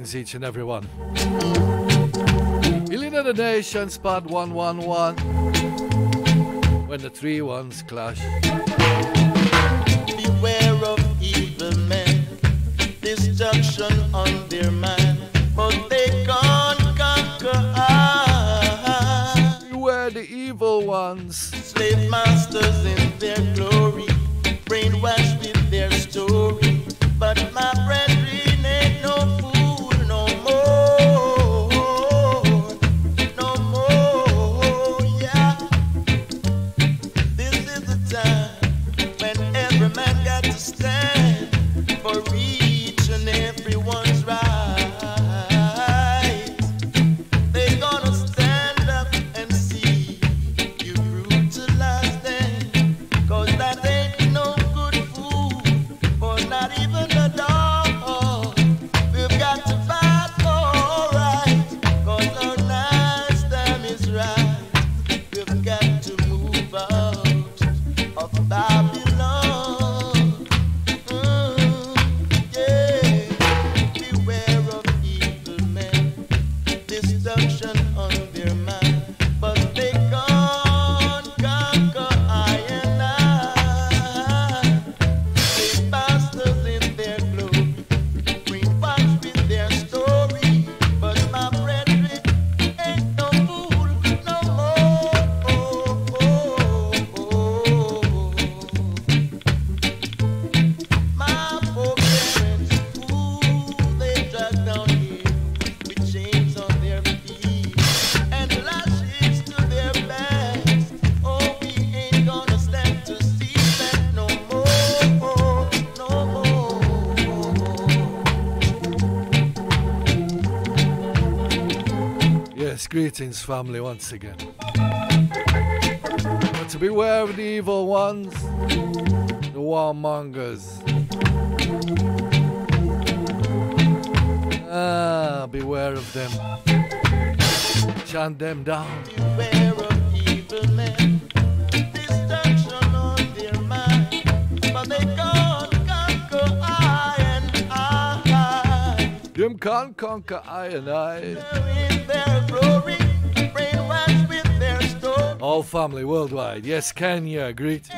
Greetings, each and every one. The nation, spot 111. When the three ones clash. Beware of evil men, destruction on greetings, family, once again. But to beware of the evil ones, the warmongers. Ah, beware of them. Chant them down. Beware of evil men, can't conquer I and I. All family worldwide. Yes, Kenya, greet.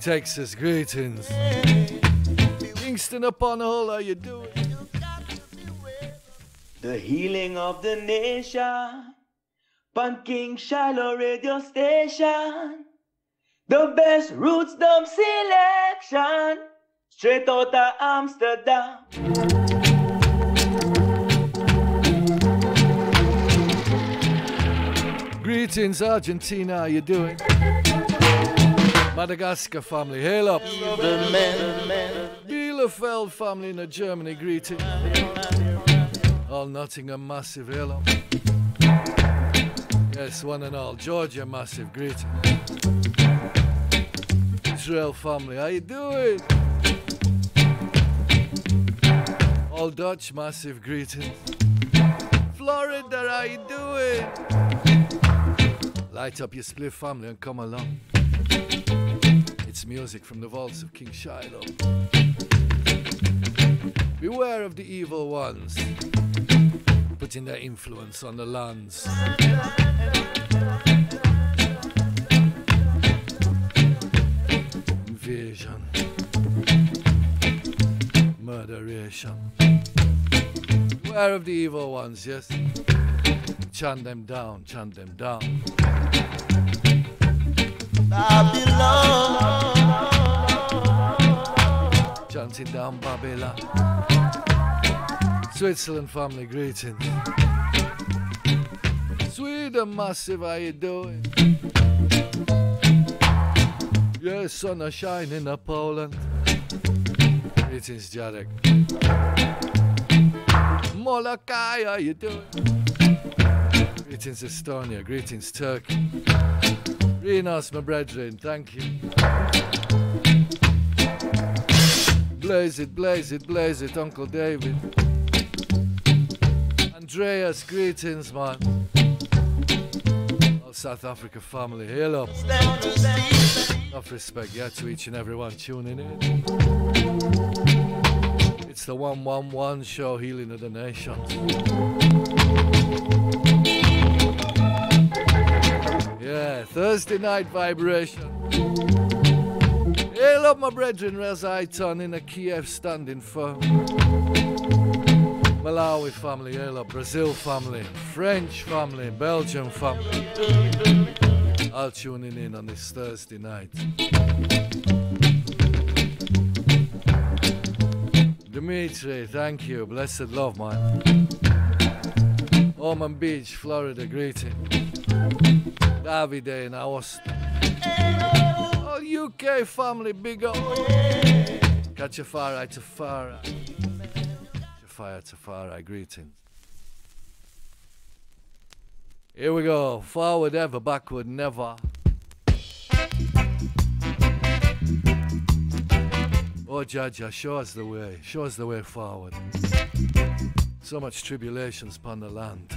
Texas, greetings. Kingston upon all, how you doing? The healing of the nation. Pan King Shiloh radio station. The best roots dump selection. Straight out of Amsterdam. Greetings, Argentina, how you doing? Madagascar family, hail up. Bielefeld family in Germany, greeting. All Nottingham, massive hail up. Yes, one and all. Georgia, massive greeting. Israel family, how you doing? All Dutch, massive greetings. Florida, how you doing? Light up your split family and come along. It's music from the vaults of King Shiloh. Beware of the evil ones, putting their influence on the lands. Invasion, murderation. Beware of the evil ones, yes? Chant them down, chant them down. Chanting down Babylon. Switzerland family greeting. Sweden massive, how you doing? Yes, sun are shining up Poland. Greetings, Jarek. Molokai, how you doing? Greetings, Estonia. Greetings, Turkey. Renos, my brethren, thank you. Blaze it, blaze it, blaze it, Uncle David. Andreas, greetings, man. All South Africa family, hail up. Enough respect, yeah, to each and everyone tuning in. It's the 111 show, Healing of the Nations. Thursday night vibration. Hail up, my brethren, Razaiton in a Kiev standing firm. Malawi family, hail up, Brazil family, French family, Belgium family. All tuning in on this Thursday night. Dimitri, thank you. Blessed love, man. Ormond Beach, Florida, greeting. Davide in Austin. All oh, UK family, big up. Fire. Fire to fire, greetings. Here we go. Forward ever, backward never. Oh, Jah Jah, show us the way. Show us the way forward. So much tribulations upon the land.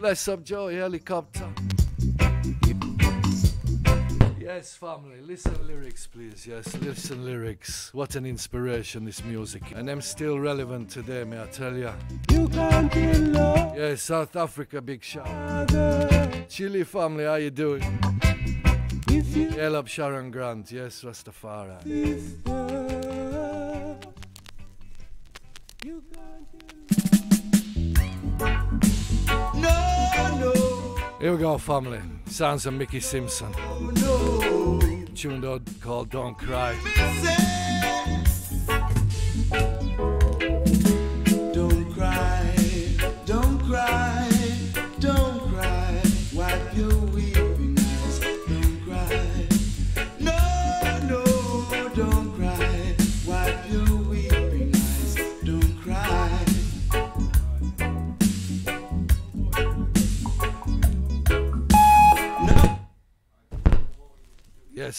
Bless up, Joey, helicopter. Yes, family, listen lyrics, please. Yes, listen lyrics. What an inspiration, this music. And I'm still relevant today, may I tell ya. You can't kill love. Yes, South Africa, big shout. Chile family, how you doing? if you Hail up Sharon Grant, yes, Rastafari. sister, you Here we go, family. Sounds of Mickey Simpson. Tuned out called Don't Cry.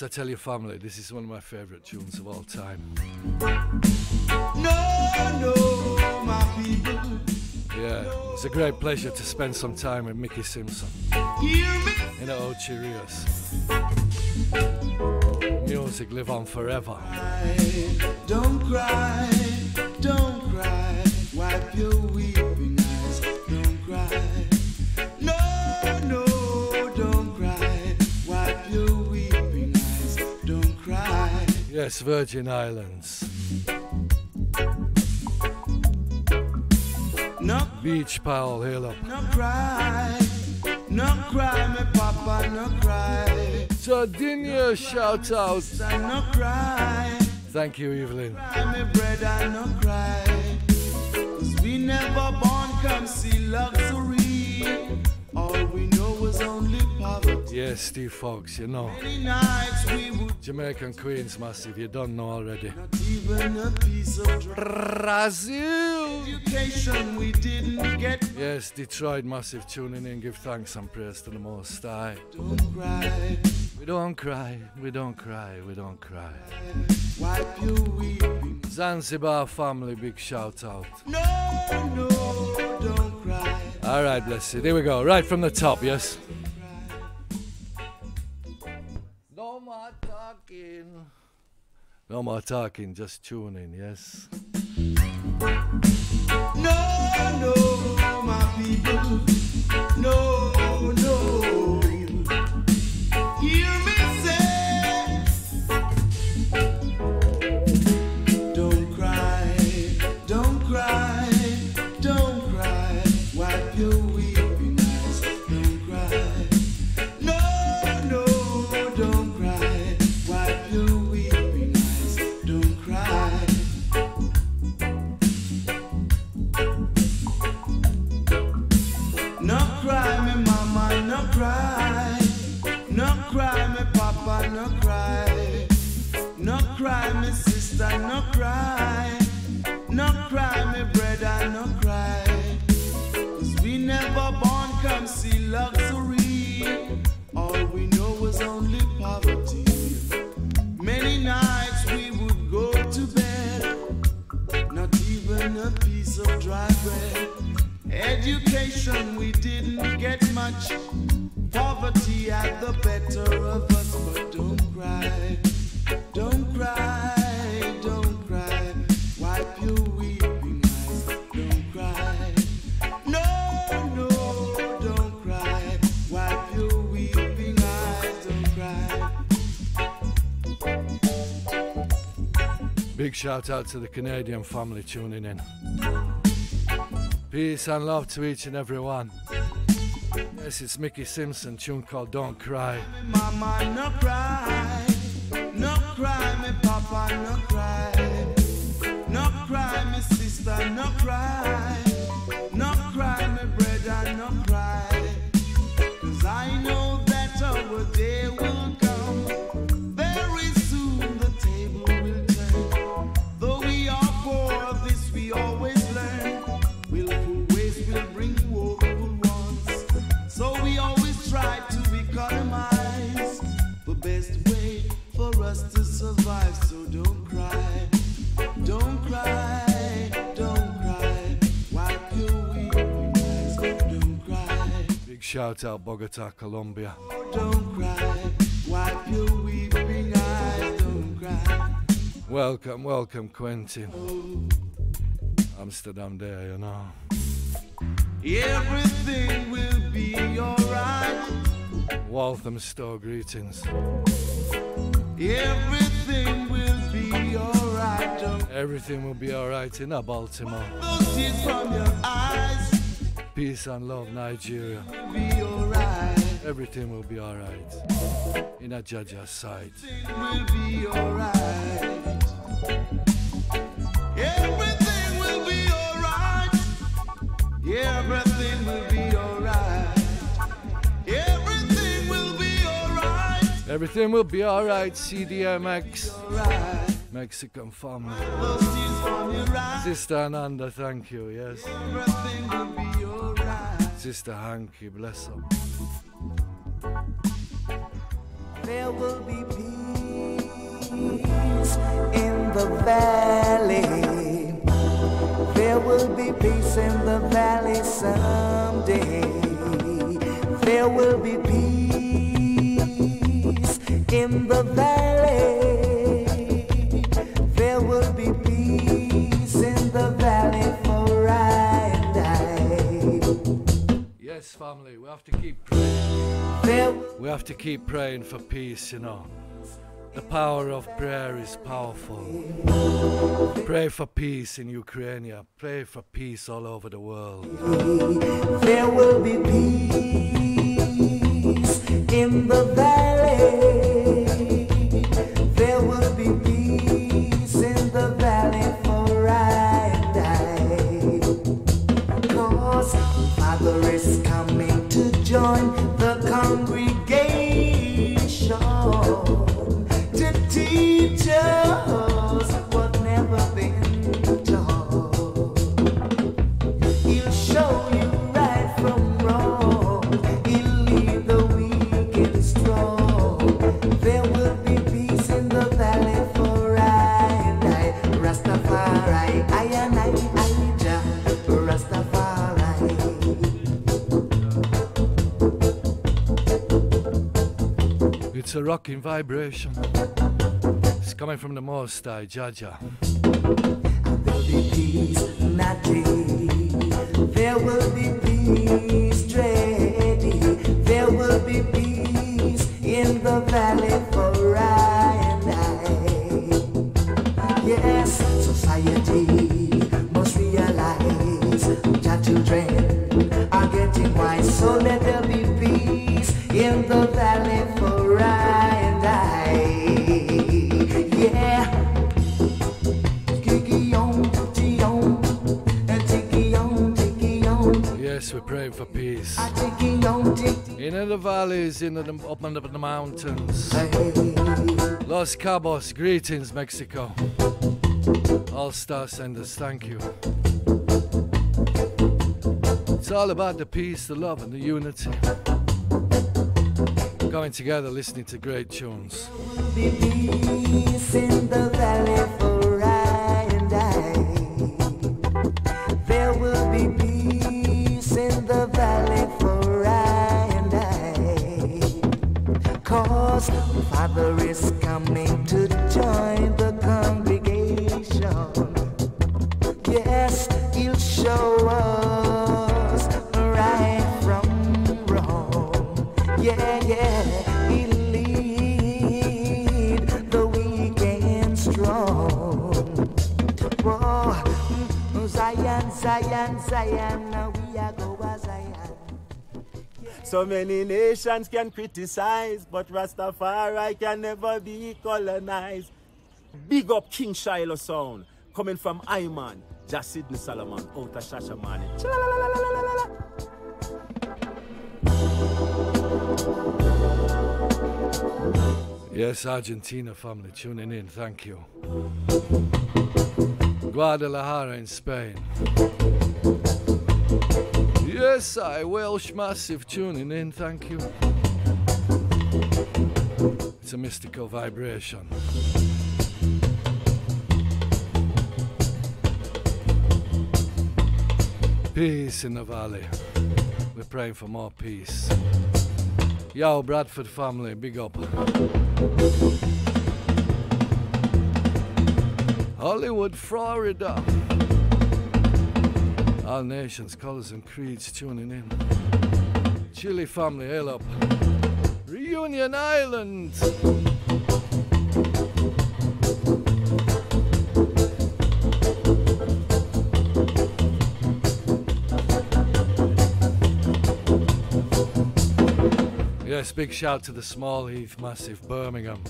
Yes, I tell your family, this is one of my favourite tunes of all time. No, no, my people, Yeah, it's a great pleasure to spend some time with Mickey Simpson in the Old Cheerios. Music live on forever. Don't cry, don't cry, wipe your weeping Yes, Virgin Islands. no, Beach Powell, hail up. no cry, no cry, me papa, no cry, Sardinia, shout out. son, no cry. Thank you, Evelyn. cry, me brother, no cry. Cause we never born come see luxury. All we know was only poverty. Yes, Steve Fox, you know. Many nights we would Jamaican Queens massive, you don't know already. not even a piece of Brazil! education we didn't get. Yes, Detroit massive tuning in, give thanks and praise to the Most High. Don't cry, We don't cry, we don't cry, we don't cry. Zanzibar family, big shout out. No, no. All right, bless you. There we go. Right from the top, yes. No more talking. No more talking, just tuning, yes. No, no, my people. No. Education we didn't get much. Poverty had the better of us, but don't cry, don't cry, don't cry. Wipe your weeping eyes, don't cry. No, no, don't cry. Wipe your weeping eyes, don't cry. Big shout out to the Canadian family tuning in. Peace and love to each and every one. Yes, it's Mickey Simpson, tune called Don't Cry. Mama, no cry. No cry, me papa, no cry. No cry, me sister, no cry. Shout out Bogota, Colombia. don't cry. Wipe your weeping eyes. Don't cry. Welcome, welcome, Quentin. Amsterdam there, you know. Everything will be alright. Walthamstow greetings. Everything will be alright. Everything will be alright in a Baltimore. Peace and love, Nigeria. Be alright. Everything will be alright. In a Jah Jah side. will be alright. Everything will be alright. Everything will be alright. Everything will be alright. Everything will be alright, CDMX. Mexican family. Those tears from your eyes. Sister Ananda, thank you, yes. Everything will be alright. Sister Hanky, bless her. There will be peace in the valley. There will be peace in the valley someday. There will be peace in the valley. Yes, family, we have to keep praying. We have to keep praying for peace, you know. The power of prayer is powerful. Pray for peace in Ukraine. Pray for peace all over the world. There will be peace in the valley. It's a rocking vibration. It's coming from the Most High, Jah Jah. There'll be peace, natty. There will be peace, dready. There will be peace in the valley for I I. in the, up in the mountains. Los Cabos, greetings, Mexico. All star senders, thank you. It's all about the peace, the love, and the unity. Coming together, listening to great tunes. Be peace in the valley for I and I. There will be house. Father is coming to join the congregation. Yes, he'll show us right from wrong. Yeah, yeah, he'll lead the weak and strong. Oh, mm, mm, Zion, Zion, Zion. So many nations can criticize, but Rastafari can never be colonized. Big up King Shiloh sound, coming from Iman, just Sidney Solomon, out of Shashamane. Yes, Argentina family tuning in, thank you. Guadalajara in Spain. Yes, I Welsh Massive tuning in, thank you. It's a mystical vibration. Peace in the valley. We're praying for more peace. Yo, Bradford family, big up. Hollywood, Florida. All nations, colors, and creeds tuning in. Chile family, hail up. Reunion Island. Yes, big shout to the Small Heath Massive Birmingham.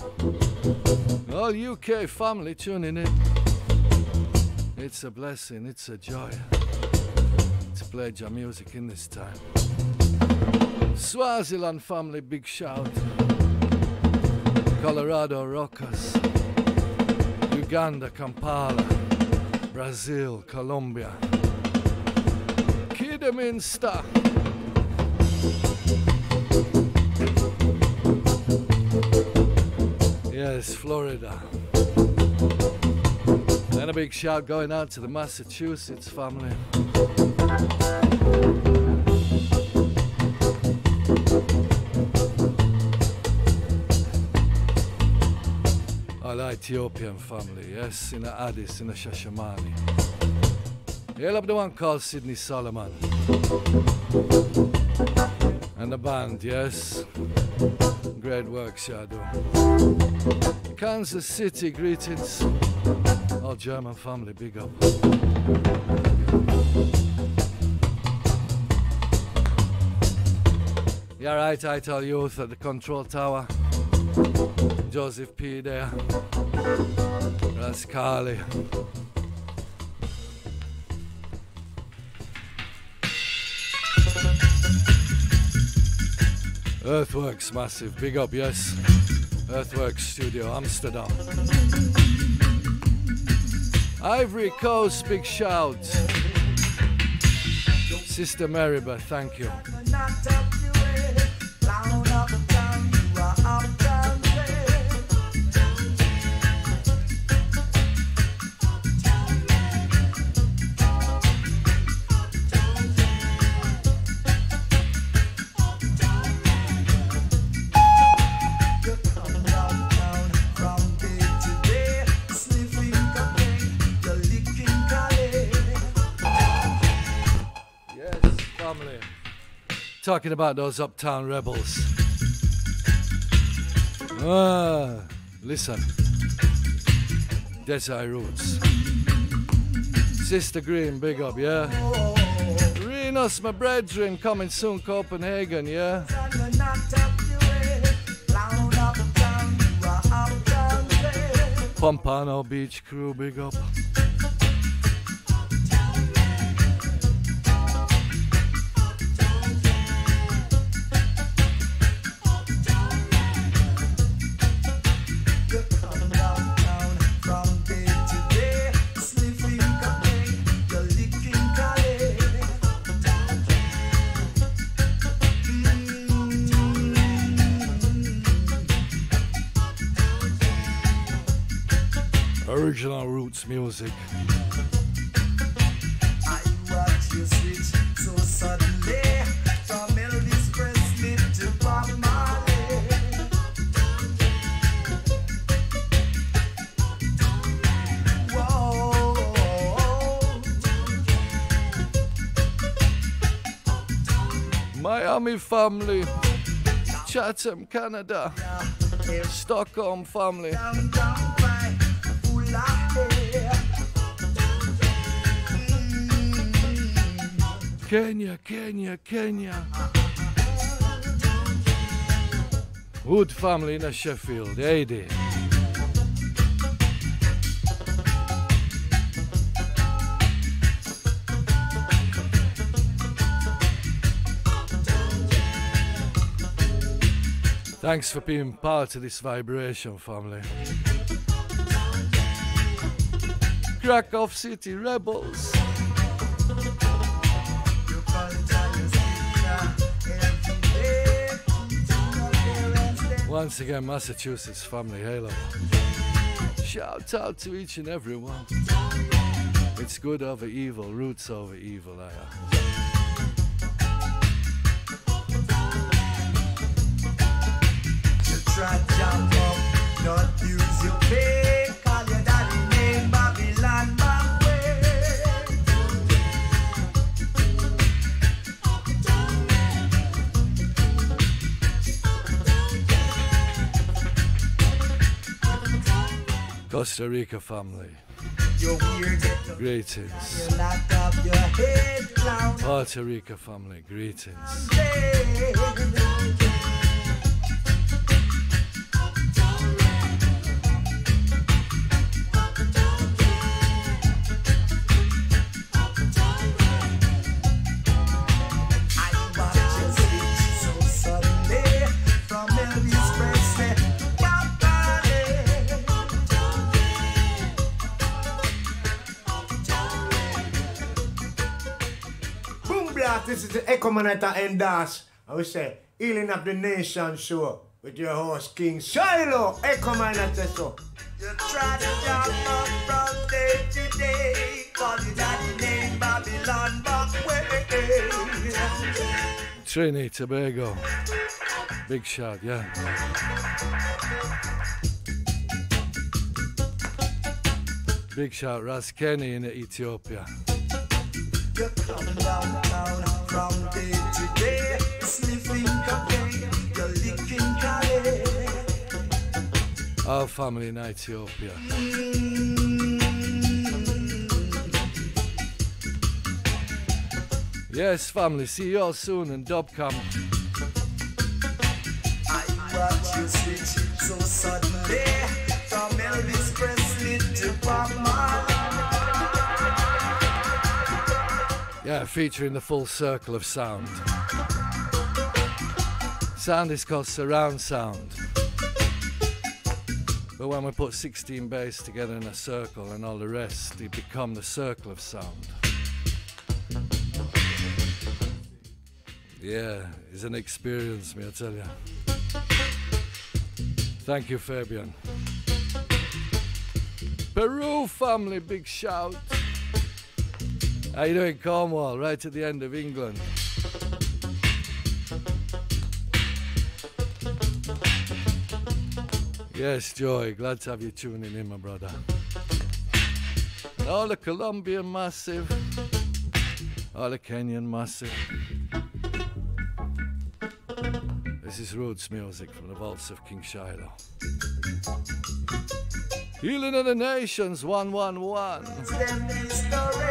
All UK family tuning in. It's a blessing, it's a joy to play your music in this time. Swaziland family, big shout. Colorado Rockers. Uganda, Kampala. Brazil, Colombia. Kidderminster. Yes, Florida. And a big shout going out to the Massachusetts family. All Ethiopian family, yes, in Addis, in the Shashamani. Hail up the one called Sydney Solomon. And the band, yes. Great work, Shadow. Kansas City, greetings. All German family, big up. Yeah, right, I tell youth at the control tower. Joseph P. there. Rascali. Earthworks massive, big up, yes. Earthworks Studio, Amsterdam. Ivory Coast, big shout. Sister Maribeth, thank you. Talking about those uptown rebels. Ah, listen. Desi Roots. Sister Green, big up, yeah? Renos, my brethren, coming soon, Copenhagen, yeah? Pompano Beach crew, big up. Original roots music. Miami family, Chatham, Canada, Stockholm family. Kenya, Kenya, Kenya. Wood family in Sheffield, Eddie. Thanks for being part of this vibration, family. Krakow City Rebels. Once again, Massachusetts family halo. Shout out to each and every one. It's good over evil, roots over evil, I am. Try jump up, not use your. Costa Rica family, You're weird, get greetings. you lock up your head, clown. Puerto Rica family, greetings. This is the Echo Manetta and Dash. I will say, Healing of the Nation show with your host King Shiloh, Echo Manetta show. You try to jump up from day to day. Call your daddy name Babylon Backway. Trini, Tobago. Big shot, yeah. Big shot, Ras Kenny in Ethiopia. You come downtown from day to day, sniffing cocaine, you're licking Cali. Our oh, family in Ethiopia. Mm. Yes, family, see you all soon in Dubcamp. I watch you switch so suddenly from Elvis Presley to Bob Marley. Yeah, featuring the full circle of sound. Sound is called surround sound. But when we put 16 bass together in a circle and all the rest, they become the circle of sound. Yeah, it's an experience, me, I tell you. Thank you, Fabian. Peru family, big shout. How you doing, Cornwall? Right at the end of England. Yes, Joy. Glad to have you tuning in, my brother. All the Colombian massive. All the Kenyan massive. This is Roots music from the vaults of King Shiloh. Healing of the Nations 111.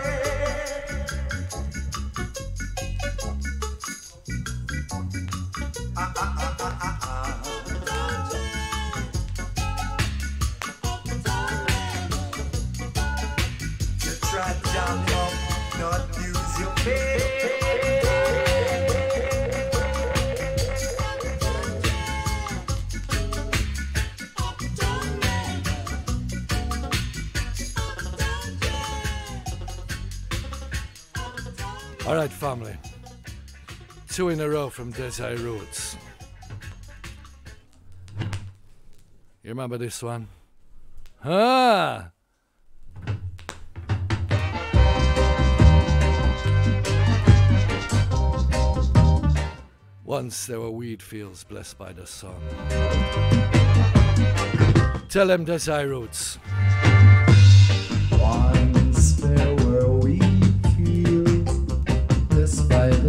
Family. Two in a row from Desi Roots. You remember this one? Ah! Once there were wheat fields blessed by the sun. Tell them Desi Roots.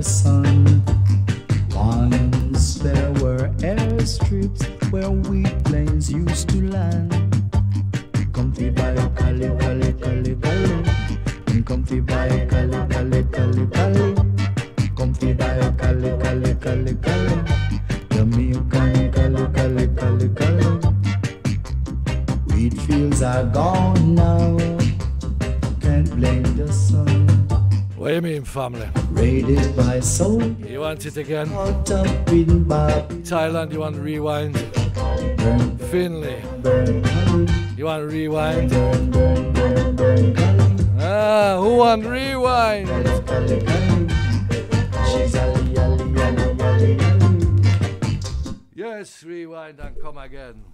The sun. Once there were airstrips where wheat planes used to land. Comfy by Cali, Cali, Cali, Cali. Comfy by Cali, Cali, Cali, Cali. Cali, Cali. Jamaican Cali, Cali, Cali, Cali. Wheat fields are gone now. Can't blame the sun. What do you mean, family? Raided by soul. You want it again? Caught up in Bob. Thailand, you want rewind? Burn, Finley, burn, you want rewind? Burn, Ah, who want rewind? Yes, rewind and come again.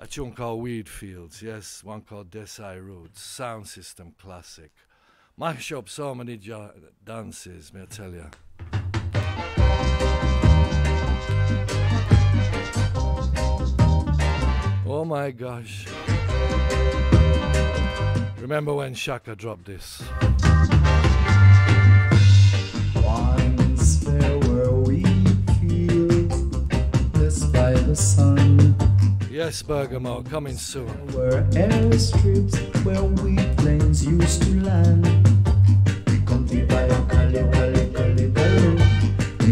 A tune called Weed Fields, yes, one called Desi Roots, sound system classic. Mash up so many dances, may I tell you. Oh my gosh. Remember when Shaka dropped this? Once there were fields blessed by the sun. Yes, Bergamo, coming soon. There were airstrips where wheat planes used to land.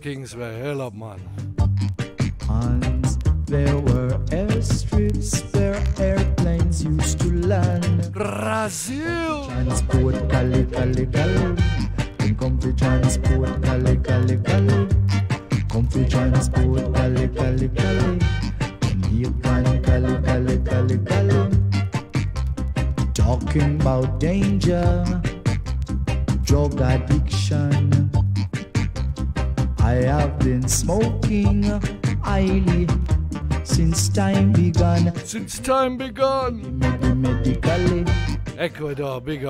Yes, Kingsway,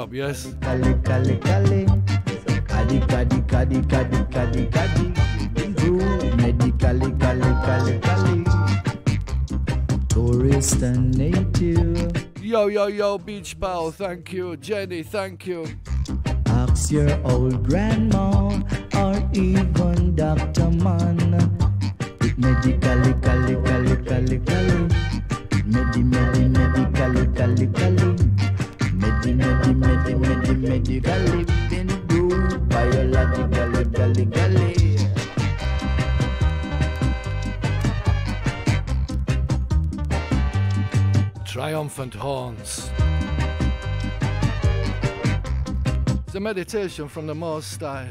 kali kali Tourist and native. Yo, yo, yo, Beach Bow, thank you. Jenny, thank you. Ask your old grandma or even Dr. Man. It medically kali kali kali kali Medi medi medically kali kali Medi medi medi medi medically Been through biologically kali Triumphant horns. It's a meditation from the Most High.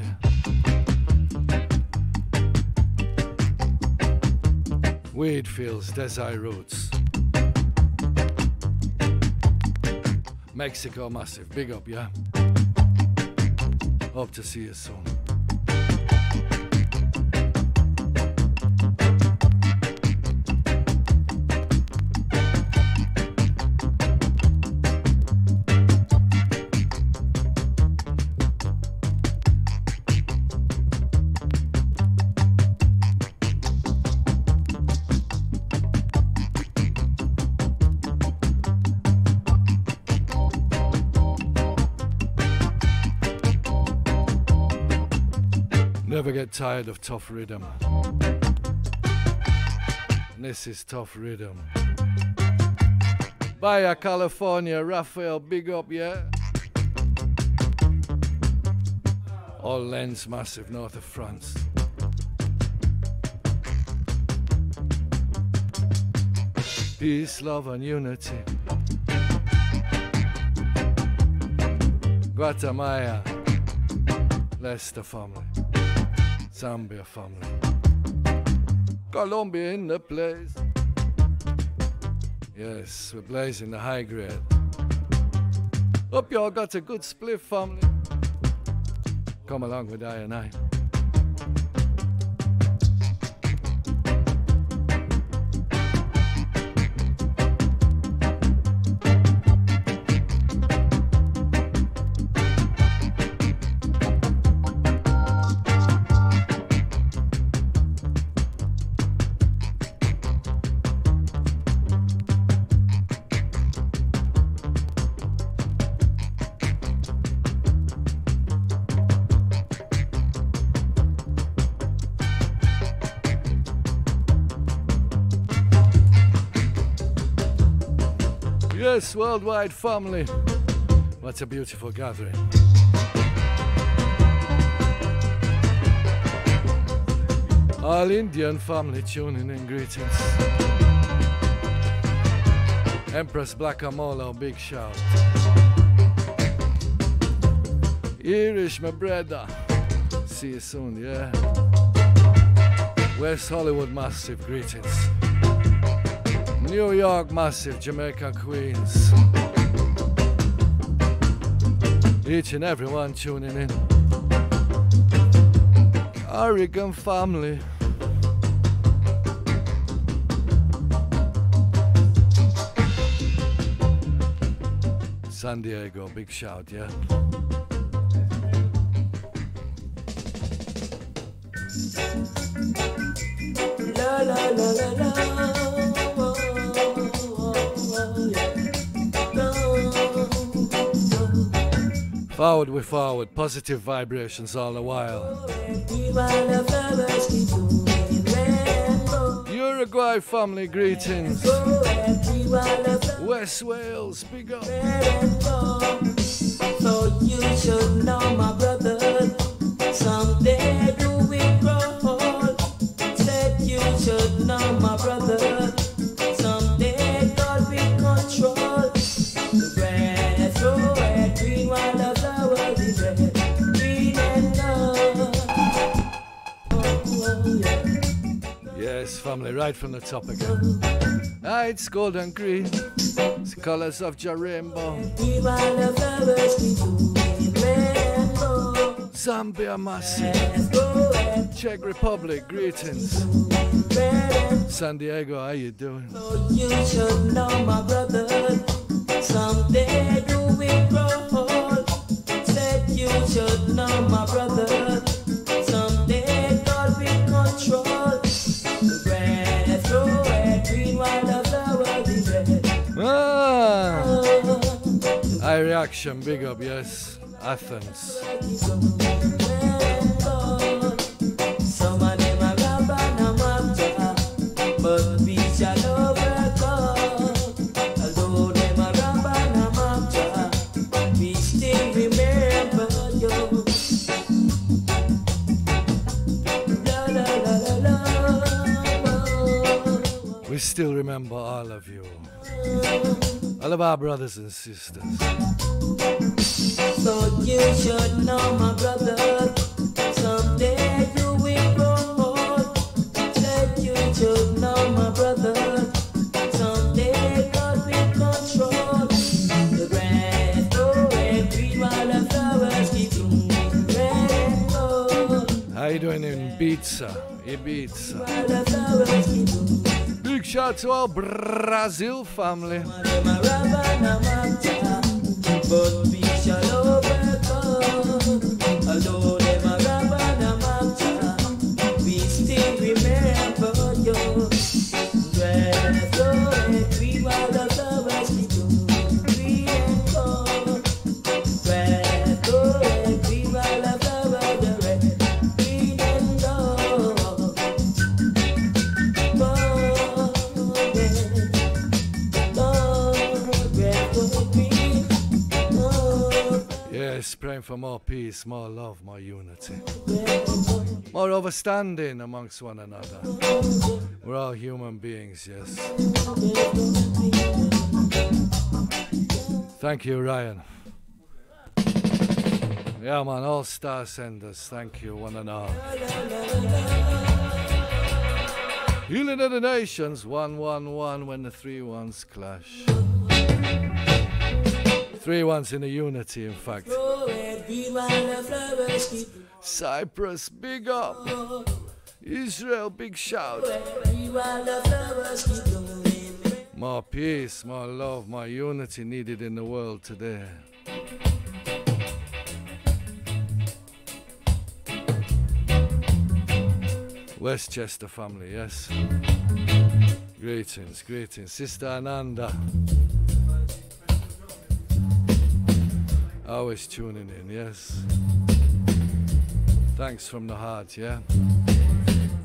Weed fields, desert roots. Mexico massive, big up, yeah. Hope to see you soon. Get tired of tough rhythm. This is tough rhythm. Baya, California, Raphael, big up, yeah? All lens massive north of France. Peace, love, and unity. Guatemala, Leicester family. Zambia family. Colombia in the place. Yes, we're blazing the high grade. Hope y'all got a good split family. Come along with I and I. Yes, worldwide family. What a beautiful gathering. All Indian family tuning in, greetings. Empress Black Amolo, big shout. Irish, my brother. See you soon, yeah. West Hollywood, massive greetings. New York, massive, Jamaica, Queens. Each and everyone tuning in. Oregon family. San Diego, big shout, yeah. La la la. Forward we forward, positive vibrations all the while. Uruguay family greetings. West Wales, big up. So you should know my brother. Family, right from the top again. Ah, it's gold and green. It's the colors of your rainbow. Zambia massive. Czech Republic, greetings. San Diego, how you doing? You should know my brother. Someday you will grow old. Said you should know my brother. Reaction, big up, yes. Athens. We still remember all of you. All of our brothers and sisters. So you should know my brother. Someday you will grow old. Said you should know my brother. Someday God will control. The grass grow red, while the flowers keep. Red gold How you doing in Ibiza? Ibiza. Shout to our Brazil family. Praying for more peace, more love, more unity, more understanding amongst one another. We're all human beings, yes. Thank you, Ryan. Yeah, man, all star senders, thank you, one and all. Healing of the nations, 111 when the three ones clash. Three ones in a unity, in fact. Cyprus, big up. Israel, big shout. More peace, more love, more unity needed in the world today. Westchester family, yes. Greetings, greetings. Sister Ananda. Always tuning in, yes. Thanks from the heart, yeah.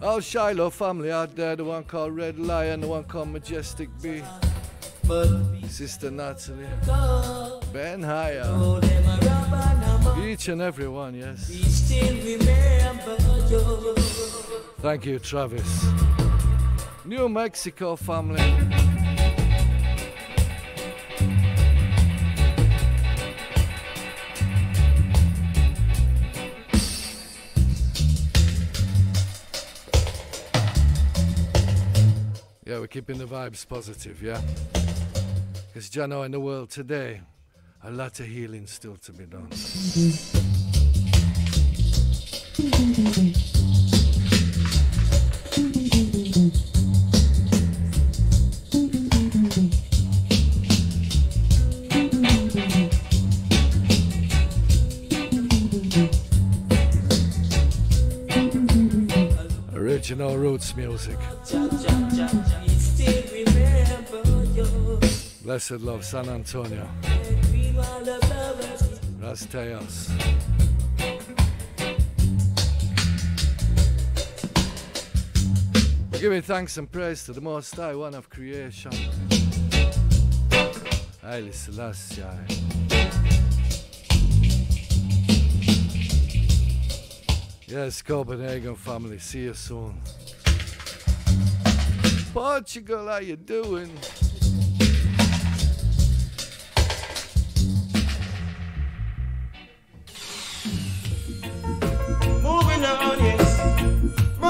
Oh, Shiloh family out there, the one called Red Lion, the one called Majestic B. Sister Natalie, Ben Haya, each and every one, yes. Thank you, Travis. New Mexico family. We're keeping the vibes positive, yeah? Because, Jano, in the world today, a lot of healing still to be done. Original roots music. Blessed love, San Antonio. Rasteos. Giving thanks and praise to the Most High One of creation. Haile Selassie. Yes, Copenhagen family, see you soon. Portugal, how you doing?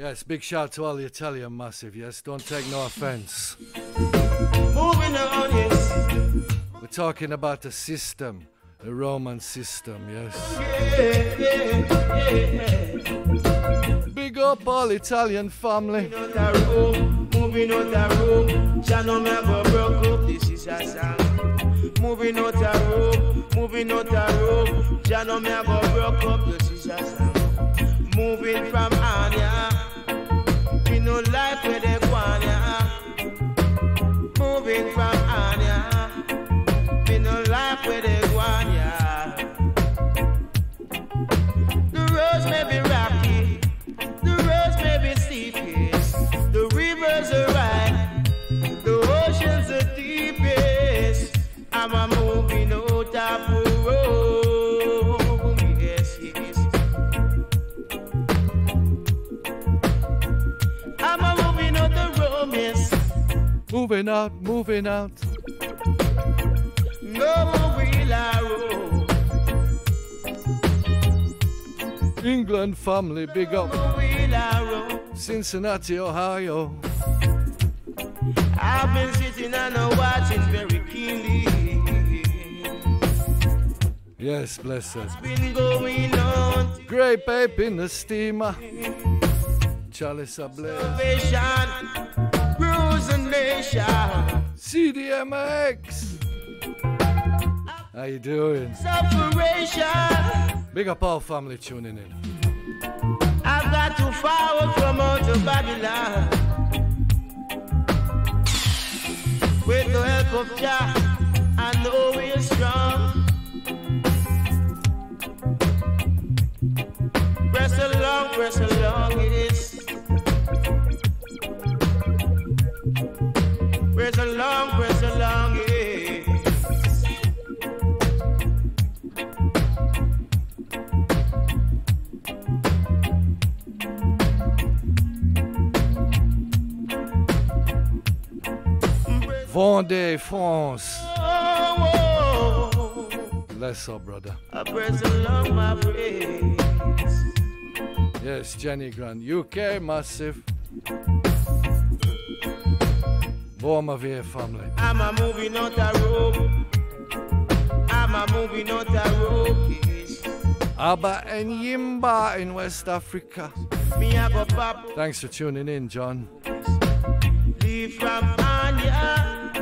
Yes, big shout to all the Italian massive. Yes, don't take no offense. Moving on, yes. We're talking about the system, the Roman system. Yes. Yeah, yeah, yeah. Big up all Italian family. Moving out the room, moving out the room. Channel me go broke up, this is a song. Moving out the room, moving out the room. Channel me go broke up, this is a song. Moving from Anya, no like where they want ya. Moving from Moving out, moving out. No wheel I roll, England family, big up. no wheel I roll. Cincinnati, Ohio. I've been sitting and watching very keenly. Yes, going on Great babe in the steamer. Chalice ablaze. salvation, rules. CDMX. How you doing? Separation. Big up all family tuning in. I've got to forward from out of Babylon. With the help of Jah, I know we're strong. Press along, press along, it is. Press along, press along, is. Vendée, France. Oh, oh, Bless up, brother. I press along my praise. Yes, Jenny Grant. UK, massive. Bormavir family. I'm a moving out a room. I'm a moving out a room. Yes. Abba and Yimba in West Africa. Me have a pop, Thanks for tuning in, John. leave from Anya.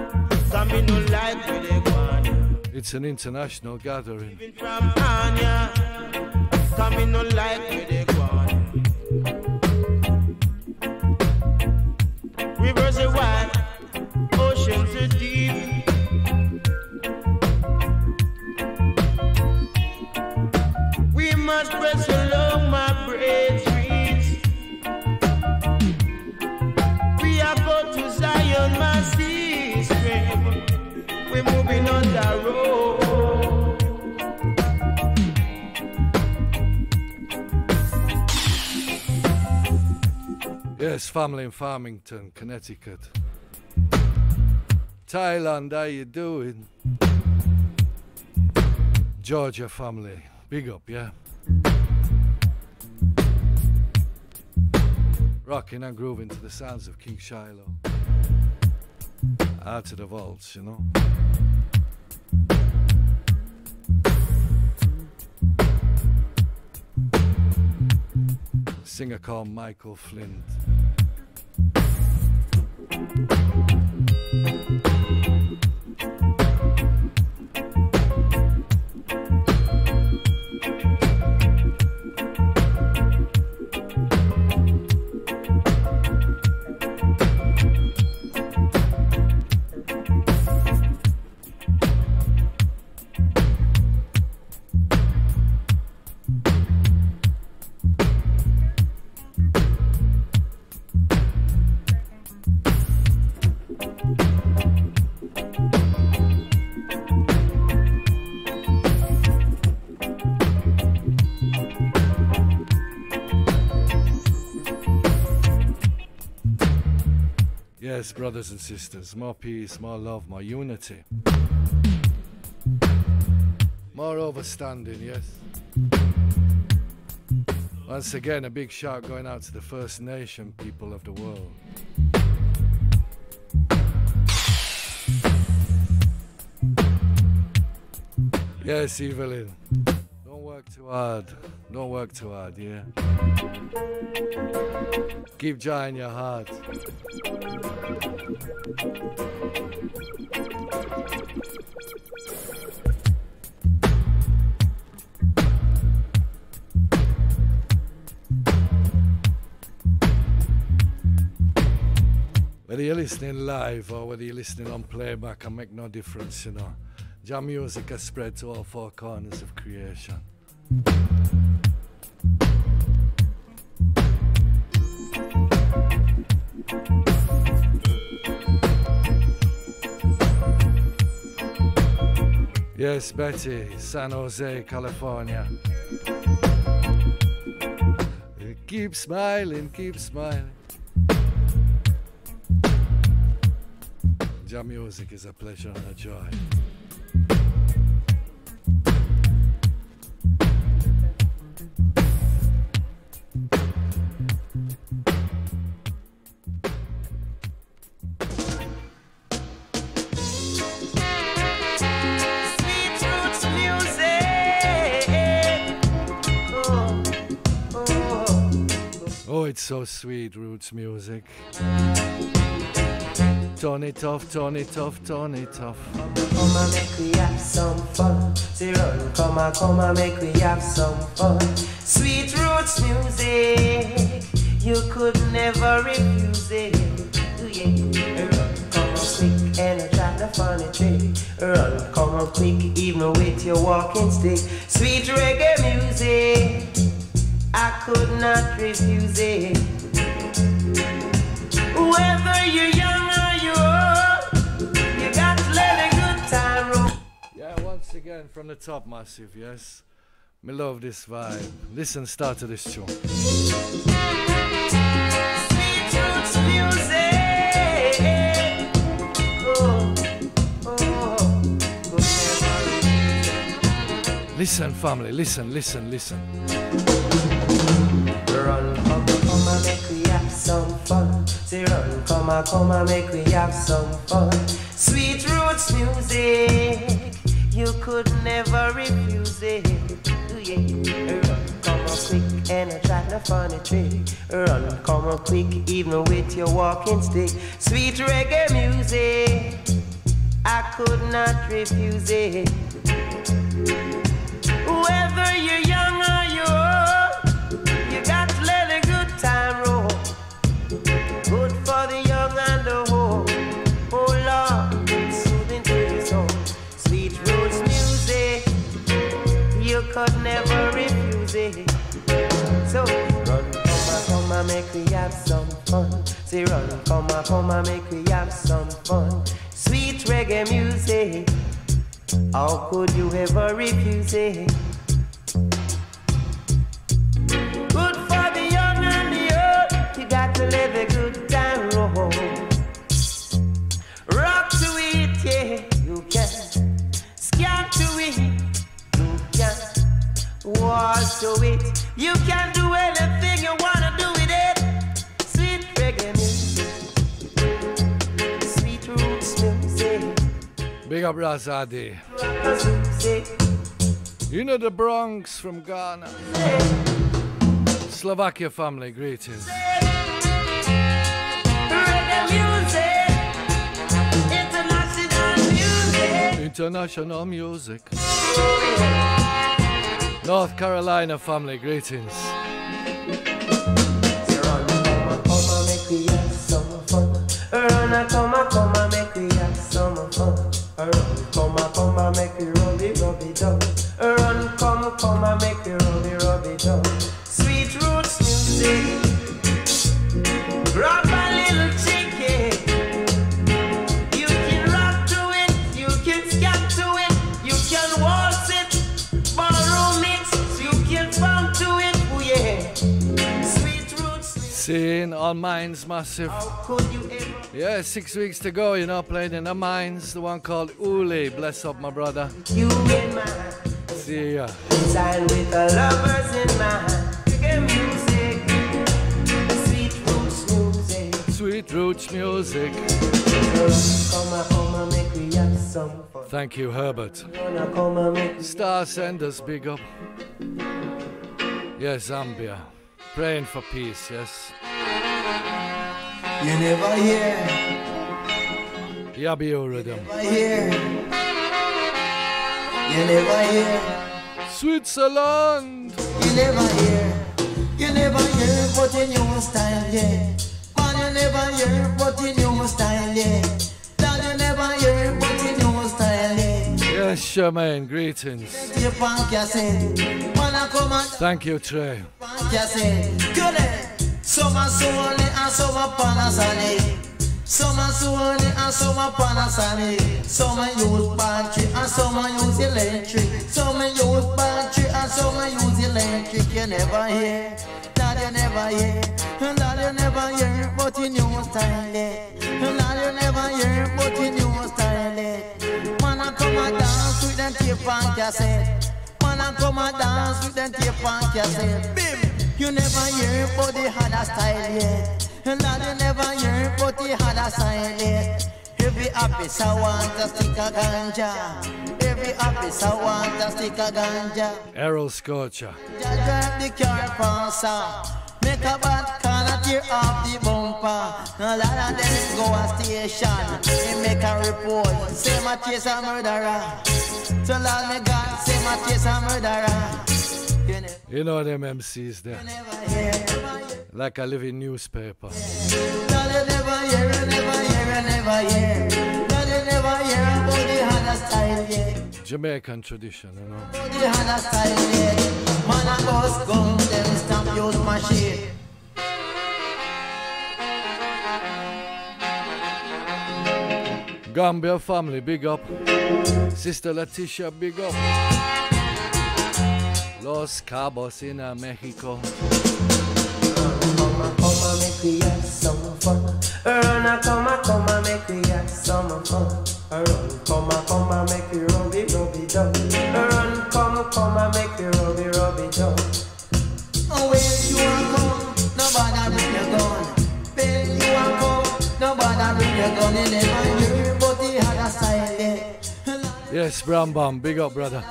Come me no like where they go. It's an international gathering. Family in Farmington, Connecticut. Thailand, how you doing? Georgia family, big up, yeah. Rocking and grooving to the sounds of King Shiloh. Out of the vaults, you know. Singer called Michael Flint thank you Yes, brothers and sisters, more peace, more love, more unity. More overstanding, yes. Once again, a big shout going out to the First Nation people of the world. Yes, Evelyn. Don't work too hard. Don't work too hard, yeah? Keep joy in your heart. Whether you're listening live or whether you're listening on playback, can make no difference, you know. Jam music has spread to all four corners of creation. Yes, Betty, San Jose, California. Keep smiling, keep smiling. Jam music is a pleasure and a joy. It's so sweet, roots music. Turn it off, turn it off, turn it off. Come and make we have some fun. Run, come and come and make we have some fun. Sweet roots music, you could never refuse it. Run, come on quick and try the funny trick. Run, come on quick, even with your walking stick. Sweet reggae music, I could not refuse it. Whether you're young or you're old, you got to let a good time roll. Yeah, once again from the top, massive, yes. Me love this vibe. Listen, start to this tune. Sweet roots music. Oh, oh, oh. Listen, family, listen, listen, listen. Run, come, come and make we have some fun. Say run, come and come and make we have some fun. Sweet roots music, you could never refuse it. Ooh, yeah. Run, come on quick and try the funny trick. Run, come on quick, even with your walking stick. Sweet reggae music, I could not refuse it. Whether you're on, make we have some fun. Say run, come on, come on, make we have some fun. Sweet reggae music, how could you ever refuse it? Good for the young and the old, you got to live a good time roll. Rock to it, yeah, you can. Scan to it, you can. Walk to it, you can do anything you wanna Big up rock. You know the Bronx from Ghana. Slovakia family, greetings. International music. North Carolina family, greetings. Run, mines massive. How could you ever Yeah, six weeks to go, you know, playing in the mines. The one called Uli. Bless up, my brother. you in mind? See ya. With the lovers in mind. Music, sweet roots music. Sweet roots music. Come on, come on, make we have some fun. Thank you, Herbert. Gonna come on, make we Star senders, big up. Yes, Zambia. Praying for peace, yes. You never hear, Yabio rhythm. never. You never hear, Switzerland! you never hear. You never hear, but in your style, yeah. Man, you never hear, but in your style, yeah. Dad, you never hear, but in your style, yeah. Yes, Charmaine, greetings. Tape on cassette, man, I come and Thank you, Trey. Eh. Eh. Summer soul and summer panasonic. Summer soul and summer panasonic. Summer use battery and summer use electric. Summer use battery and summer use electric. You never hear, that you never hear, that you never hear, but in your style, yeah. That you never hear, but in your style, yeah. Man, I come and dance with them tape on cassette. Man, I come and dance with them tape on cassette. You never hear but the had a style yet. And you never hear but the had a style yet. Every officer want to stick a ganja. Every officer want to stick a ganja. Errol Scorcher. Drive the car faster. Uh. Make a bad corner tear off the bumper. A lot of them go a station. They make a report. Say my chase a murderer. So Lord me God, say my chase a murderer. You know them MCs there. Like a living newspaper. Jamaican tradition, you know. Gambia family, big up. Sister Leticia, big up. Los Cabos in uh, Mexico. Come on, come on, make we have some fun. Run, come come on, make we have some fun. Run, come on, come on, make we rub it, rub it down. Run, come, come on, make we rub it, rub it down. Oh, when you a come, nobody bring your gun. When you a come, nobody bring your gun. You never hear about the Hannah style, yeah. Yes, Bram Bam, big up, brother.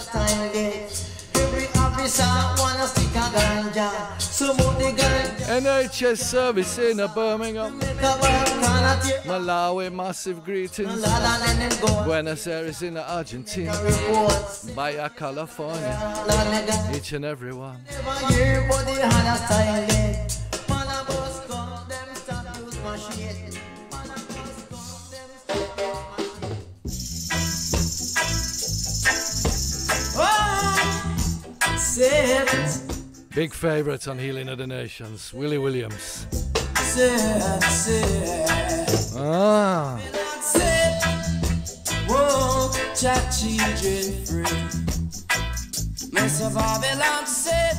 NHS service in Birmingham. Malawi, massive greetings. Buenos Aires in Argentina. Baja, California. Each and every one. Big favourite on Healing of the Nations, Willie Williams. Ah, Whoa, chat children free. Mr. Babylon said,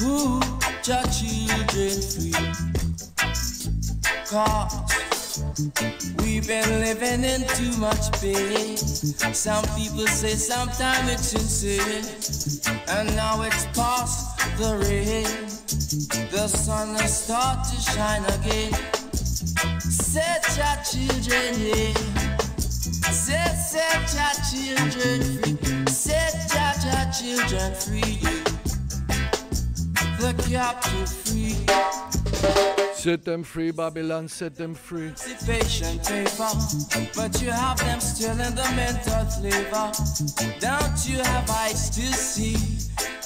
Who chat children free? Cause we've been living in too much pain. Some people say sometimes it's insane. And now it's past the rain. The sun has started to shine again. Set your children here. Set, set your children free. Set your, your children free. The captive free. Set them free, Babylon, set them free. Emancipation paper, but you have them still in the mental flavor. Don't you have eyes to see?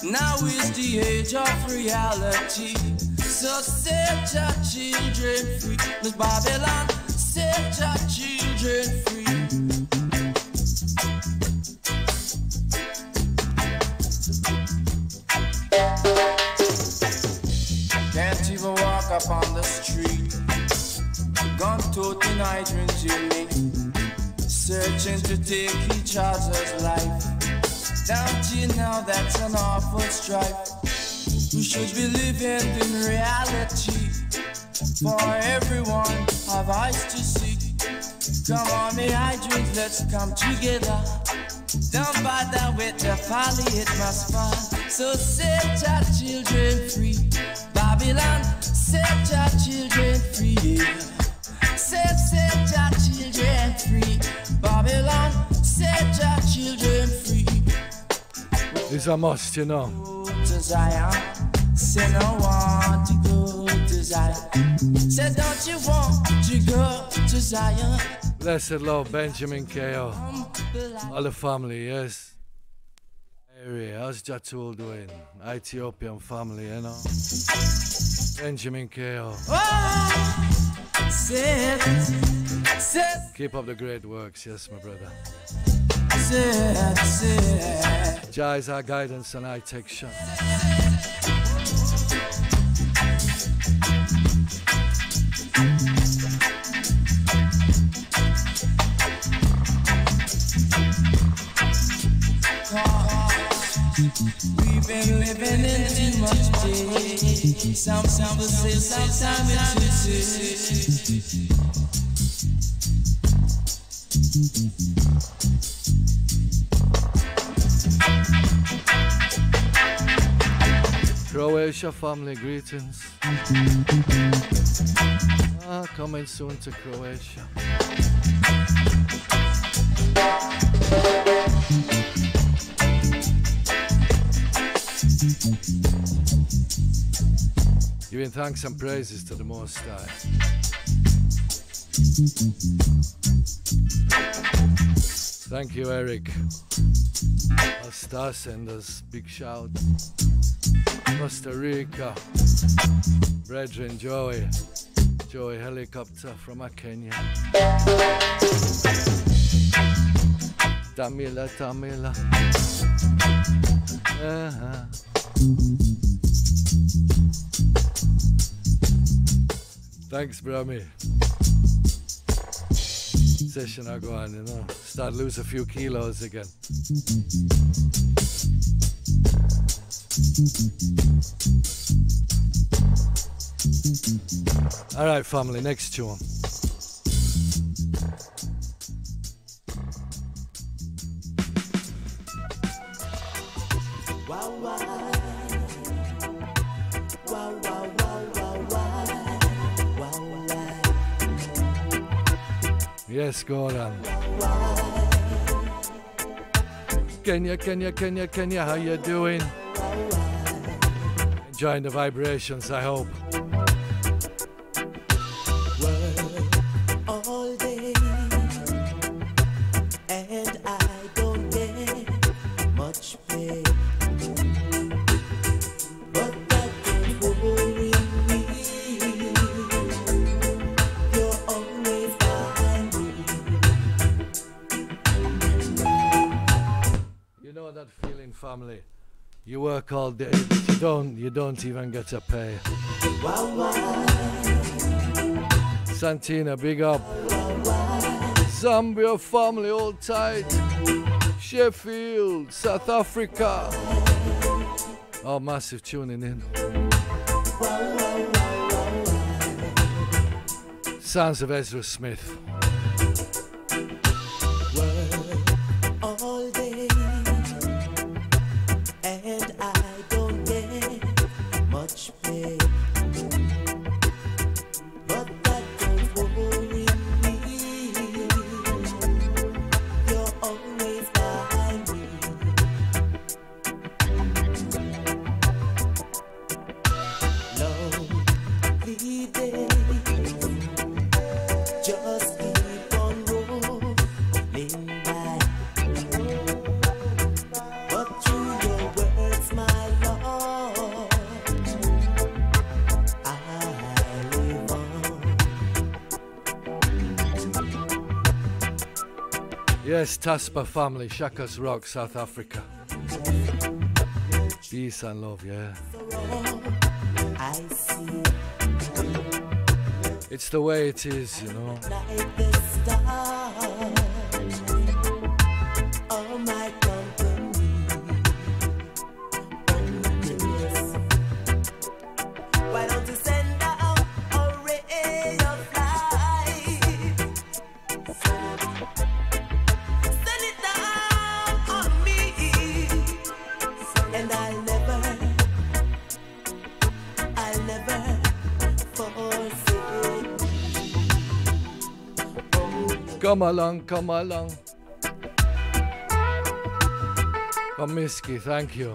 Now is the age of reality. So set your children free, Miss Babylon. Set your children free. Up on the street. Gun toting hydrants, you mean? Searching to take each other's life. Don't you know that's an awful strife? We should be living in reality. For everyone have eyes to see. Come on, the hydrants, let's come together. Don't bother with the folly, it must fall. So set your children free. Babylon, set your children free. Set, set your children free. Babylon, set your children free. It's a must, you know. To Zion. Say no want to go to Zion. Say don't you want to go to Zion? Blessed love, Benjamin K.O. All the family, yes. Area, how's Jatul doing? Ethiopian family, you know. Benjamin K.O. Sit, sit, Keep up the great works, yes, my brother. Jah is our guidance and I take shot. Been living in too much. Some say sometimes too Croatia family greetings. Ah, coming soon to Croatia. Giving thanks and praises to the Most High. Thank you, Eric. Our star senders, big shout. Costa Rica, brethren Joey, Joey helicopter from Kenya. Tamila, Tamila. Uh-huh. Thanks, Brahmi. Session I go on, you know. Start lose a few kilos again. All right, family, next tune. Yes, go on. Kenya, Kenya, Kenya, Kenya, how you doing? enjoying the vibrations, I hope. Don't. Even get a pay. Santina, big up. Zambia family, all tight. Sheffield, South Africa. Oh, massive tuning in. Sounds of Ezra Smith. Taspa family, Shakas Rock, South Africa. Peace and love, yeah. It's the way it is, you know. Come along, come along. Comiskey, thank you.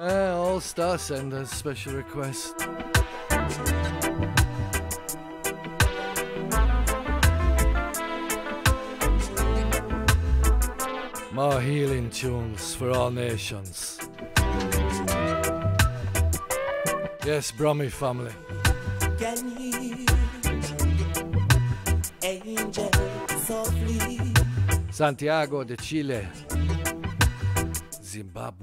Eh, All Star Senders, special request. More healing tunes for all nations. Yes, Brummy family. Santiago de Chile, Zimbabwe.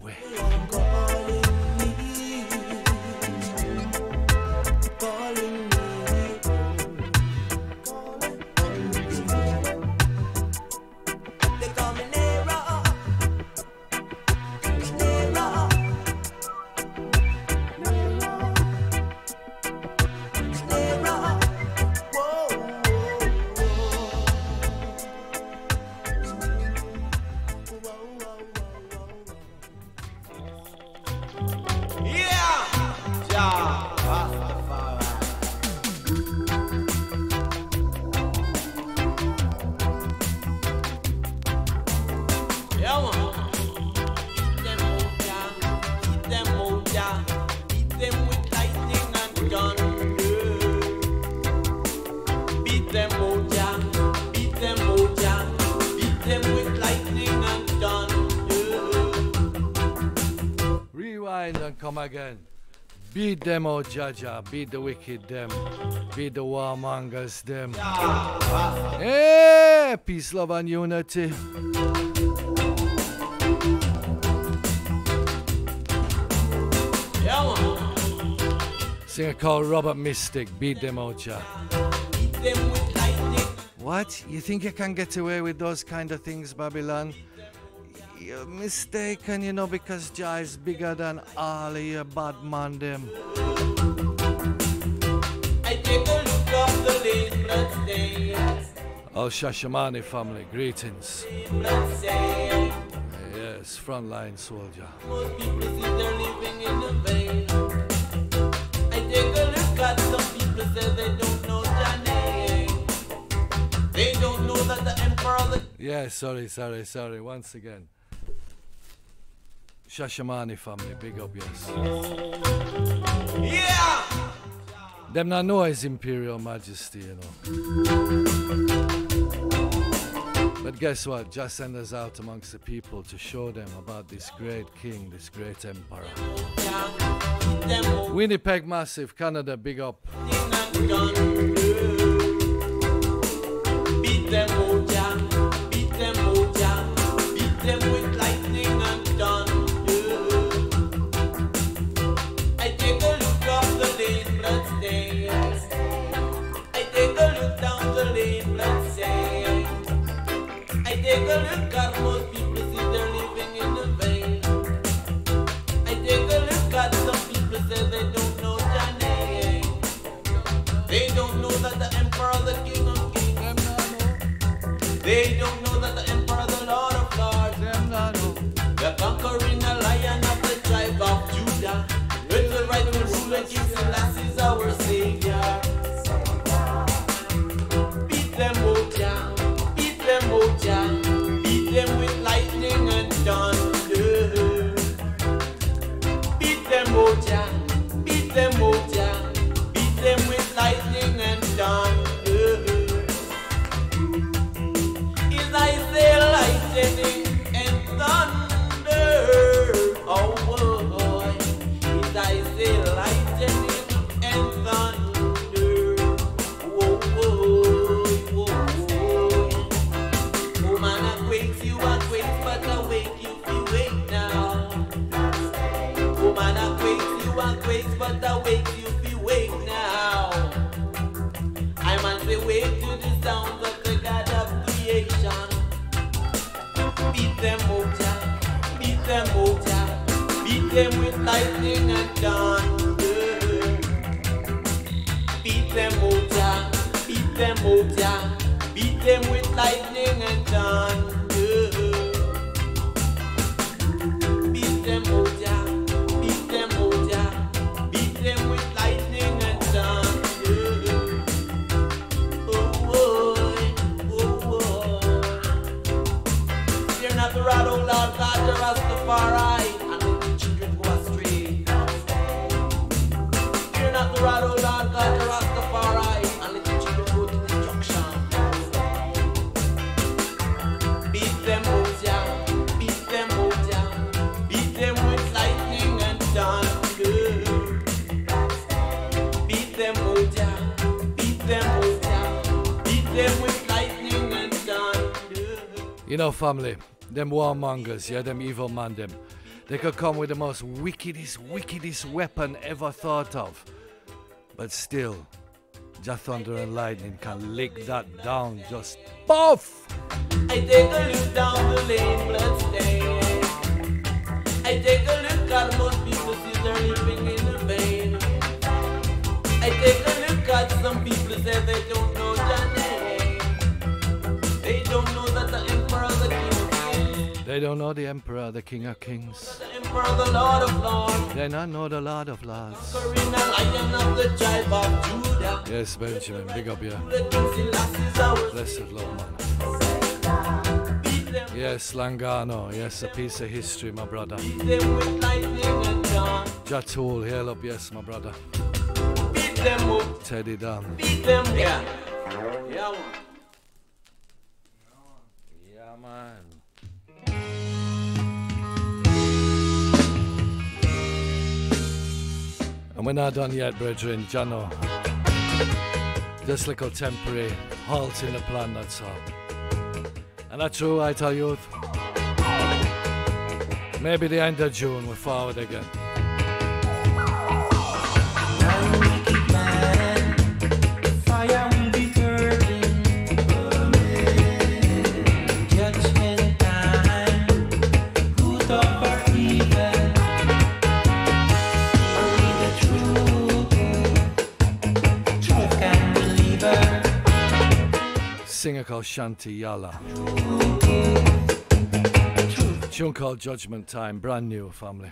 And come again. Beat them, oh Jah Jah. Beat the wicked them. Beat the warmongers them. Hey, peace, love, and unity. Yeah. Singer called Robert Mystic. Beat them, oh them with lightning. What? You think you can get away with those kind of things, Babylon? You're mistaken, you know, because Jah is bigger than Ali, of your bad man them. I take a look up the late blood oh, Shashamane family, greetings. Yes, frontline soldier. Most people see they're living in the vain. I take a look at some people say they don't know their name. They don't know that the emperor of the Yeah, sorry, sorry, sorry. Once again. Shashamane family, big up, yes. Yeah! Them not know His Imperial Majesty, you know. But guess what? Just send us out amongst the people to show them about this great king, this great emperor. Winnipeg Massive, Canada, big up. You, but wake you, you wake now. I man say wake to the sounds of the God of creation. Beat them, oh Jah, beat them, oh Jah, beat them with lightning and thunder. Beat them, oh Jah, beat them, oh Jah, beat them with lightning and thunder. Beat them, oh You know, family, them warmongers, yeah, them evil man, them. They could come with the most wickedest, wickedest weapon ever thought of. But still, just thunder and lightning can lick that down just puff! I take a look down the lane, bloodstained. I take a look at most people see they're living in the vain. I take a look at some people say they don't They don't know the Emperor, the King of Kings. the emperor, the lord of lords, They not know the Lord of Lords. conquering the lion of the tribe of Judah. Yes, Benjamin, big up you. The king Selassie is our Blessed Lord, man. Yes, Langano. Yes, a piece of history, my brother. Beat them with lightning and dawn. Jatul, hail up, yes, my brother. Beat them up, Teddy Dam. beat them yeah. Yeah, man. Yeah, man. And we're not done yet, brethren. Jano. Just little temporary halt in the plan, that's all. And that's I tell you. Maybe the end of June, we're forward again. Fire Singer called Shanti Yala. Tune called Judgment Time, brand new family.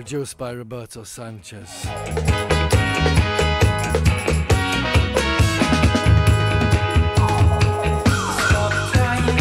Produced by Roberto Sanchez. Stop trying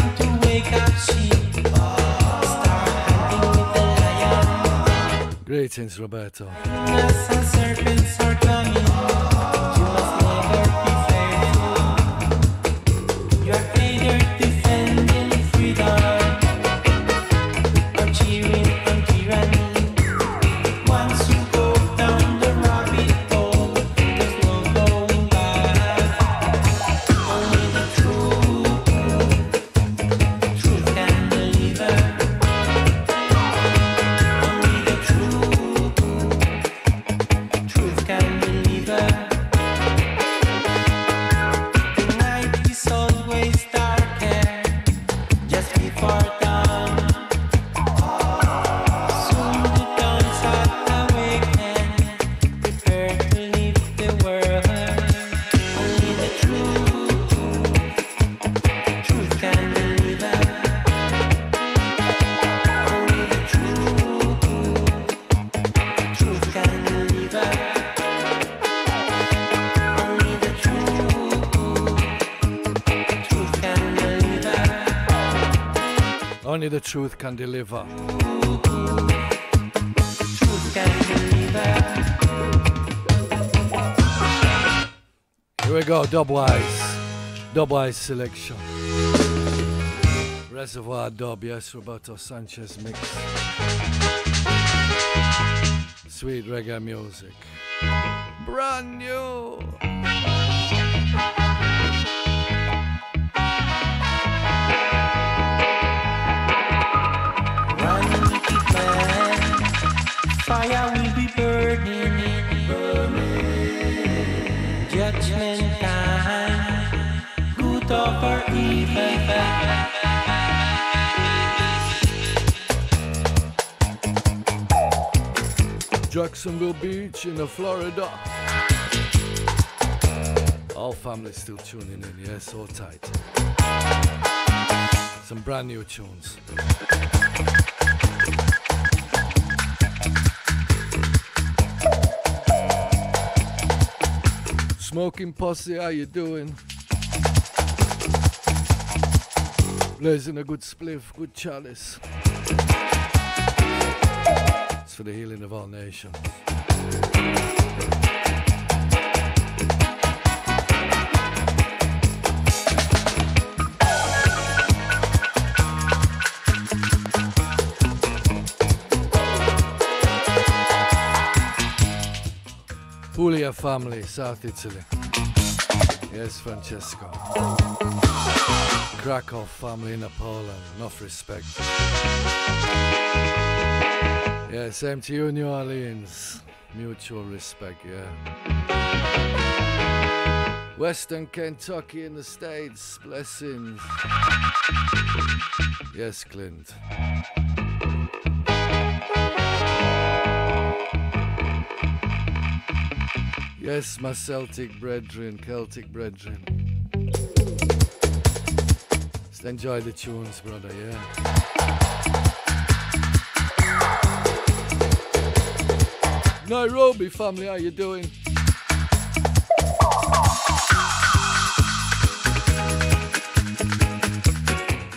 the truth can deliver. Truth can deliver. Here we go, Dubwise. Dubwise selection. Reservoir Dub, yes, Roberto Sanchez mix. Sweet reggae music. Jacksonville Beach in the Florida. All families still tuning in, yes, so tight. Some brand new tunes. Smoking posse, how you doing? Blazing a good spliff, good chalice. For the healing of all nations. Puglia family, South Italy. Yes, Francesco. Krakow family in Poland, enough respect. Yeah, same to you, New Orleans. Mutual respect, yeah. Western Kentucky in the States, blessings. Yes, Clint. Yes, my Celtic brethren, Celtic brethren. Just enjoy the tunes, brother, yeah. Nairobi family, how you doing?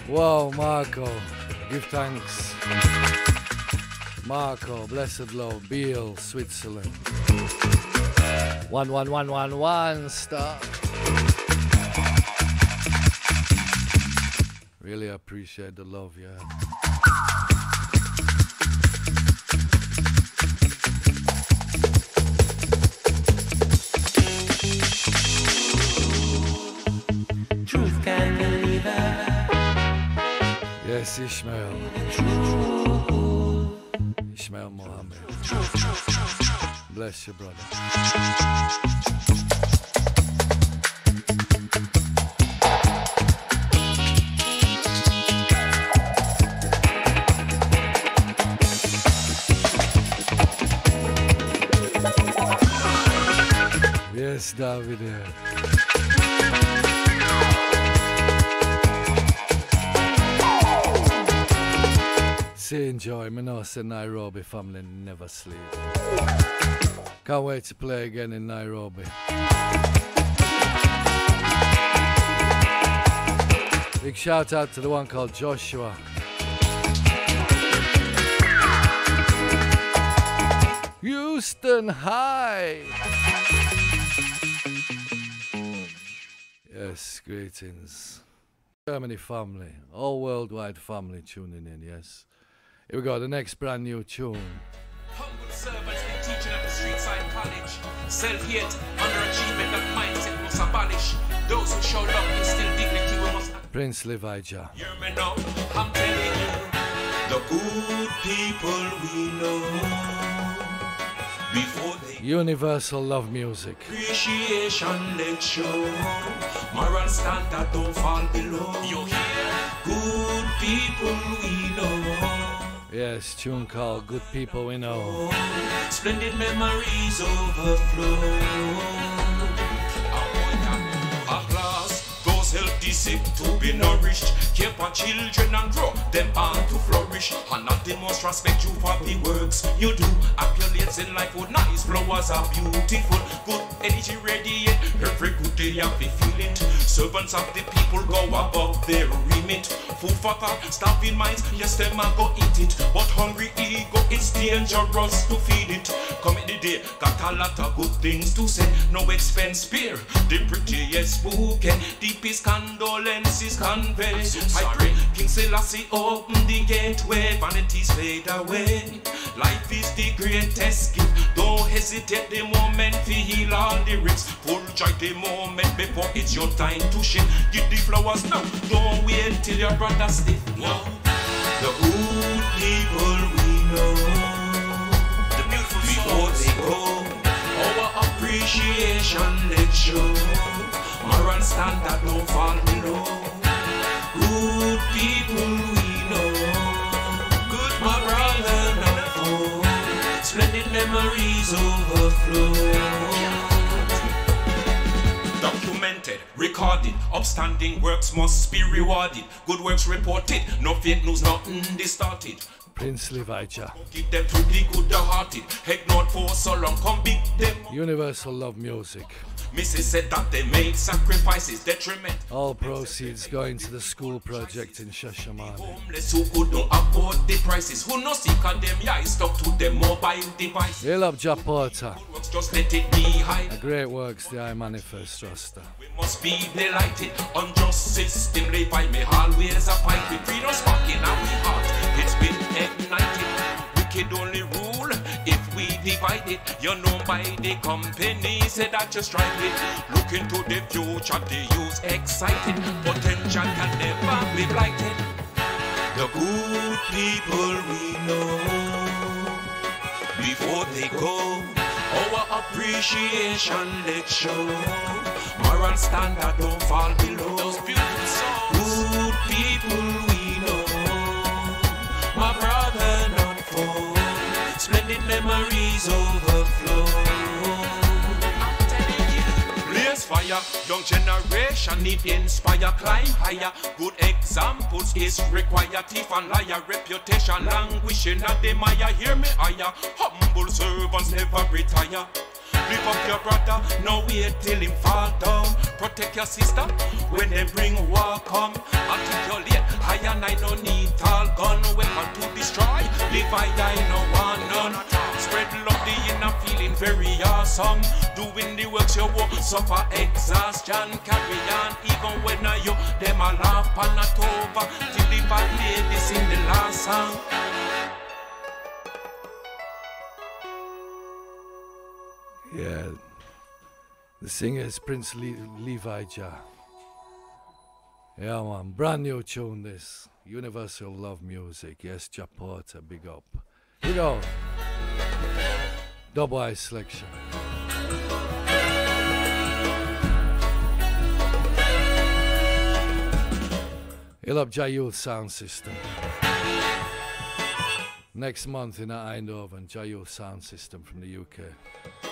Wow, Marco, give thanks. Marco, blessed love, Biel, Switzerland. One, one, one, one, one star. Really appreciate the love, yeah. Yes, Ishmael. Ishmael Mohammed. Bless you, brother. Yes, David. See enjoy. Me know say Nairobi family never sleep. Can't wait to play again in Nairobi. Big shout out to the one called Joshua. Houston High. Yes, greetings. Germany family, all worldwide family tuning in, yes. Here we go, the next brand new tune. Humble servants teaching at the street side college. Self-hate, underachievement, that mindset must abolish. Those who show love instill dignity, we must Prince Levija. hear me now. I'm telling you, the good people we know. Before they Universal love music. appreciation. Moral standard don't fall below. You hear? Good people we know. Yes, tune called Good People We Know. Splendid memories overflow. Healthy sick to be nourished. Care for children and grow them on to flourish. And not the most respect you for the works you do. Accolades in life would nice flowers are beautiful. Good energy radiate every good day I be feeling. Servants of the people go above their remit. Food for thought, starving minds, yes, them a go eat it. But hungry ego, it's dangerous to feed it. Come in the day, got a lot of good things to say. No expense spare, the prettiest bouquet. Deepest condolences convey. I pray King Selassie open the gateway, vanities fade away. Life is the greatest gift. Don't hesitate the moment to heal all the risks. Full joy the moment before it's your time to shine. Give the flowers now. Don't wait till your brother stiff. No. The good people we know. The beautiful before they go. Our appreciation let show. Moral standard don't fall below. Good people we know. Good brother not foe. Splendid memories overflow. Documented, recorded, upstanding works must be rewarded. Good works reported, no fake news, nothing distorted. Prince Levija. Give them to the good hearted. Ignored for so long, come big them. Universal love music. Mrs. said that they make sacrifices, detriment. All proceeds going to the school project in Shashamane. Homeless who could not afford the prices. Who no sick them, yeah, stuck to them mobile device. Hail up Japorta. Works just let it be high. A great works, the I Manifest Rasta. We must be delighted. Unjust system by me always a fight with freedom sparking our heart. It's been ignited. Wicked only rule if we divide it. You know by the company say that you strive it. Look into the future, the youth excited. Potential can never be blighted. The good people we know before they go. Our appreciation let show. Moral standard don't fall below. Those beautiful songs. Good people memories overflow. Blaze fire, young generation need inspire, climb higher. Good examples is required. Thief and liar, reputation languishing at the mire. Hear me higher. Humble servants never retire. Lift up your brother, no wait till him fall down. Protect your sister when they bring war come. i Articulate, I and I no need tall gun weapon to destroy. Live I die no one none. Spread love the inner feeling very awesome. Doing the works you won't suffer exhaustion. Carry on even when I you them a laugh and not over. Till the bad ladies in the last song. Yeah. The singer is Prince Le- Levija. Yeah, man. Brand new tune, this. Universal love music. Yes, Japorta, big up. Here we go. Double I selection. He'll up Jayul Sound System. Next month in Eindhoven, Jayul Sound System from the UK.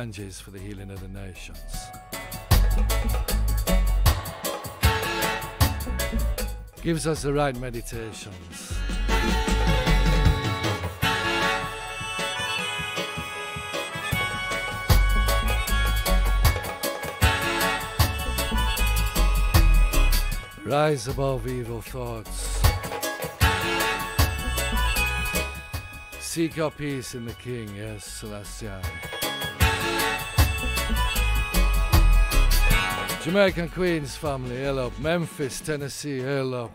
Ganja is for the healing of the nations. Gives us the right meditations. Rise above evil thoughts. Seek your peace in the King, yes, Celestial. Jamaican Queens family, hello. Memphis, Tennessee, hello.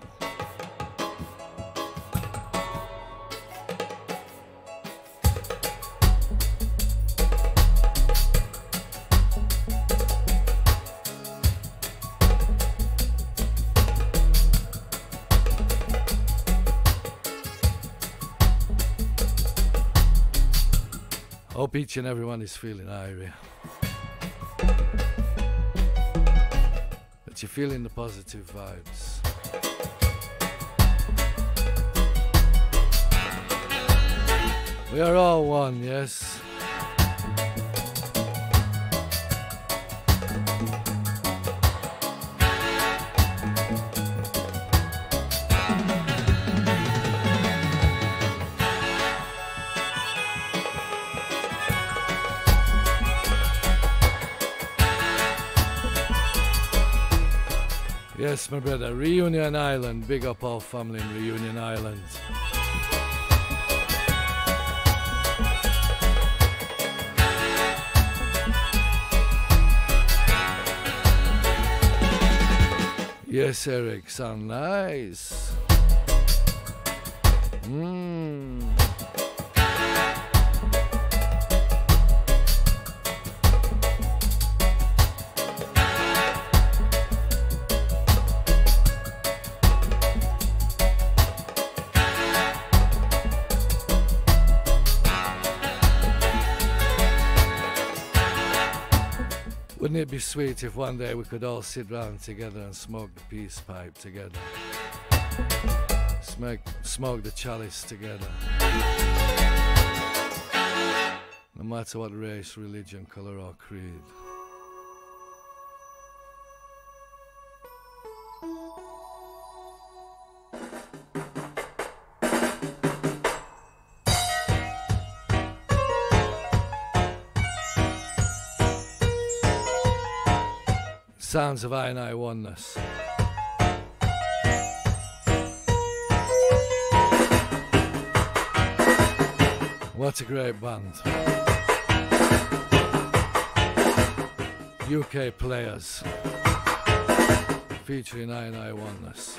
Hope each and everyone is feeling irie. You're feeling the positive vibes. We are all one, yes. Yes, my brother. Reunion Island. Big up our family in Reunion Island. Yes, Eric, sound nice. Mmm. Wouldn't it be sweet if one day we could all sit round together and smoke the peace pipe together? Smoke, smoke the chalice together. No matter what race, religion, colour, or creed. Sounds of I and I oneness. What a great band. UK players featuring I and I oneness.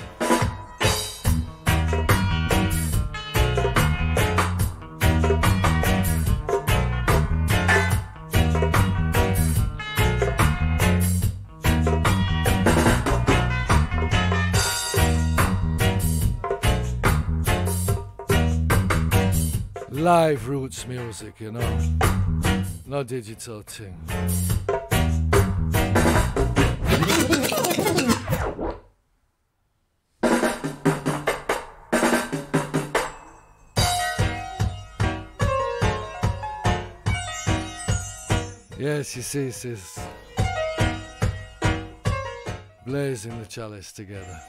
Live roots music, you know, no digital thing. Yes, you see, sis. Blazing the chalice together.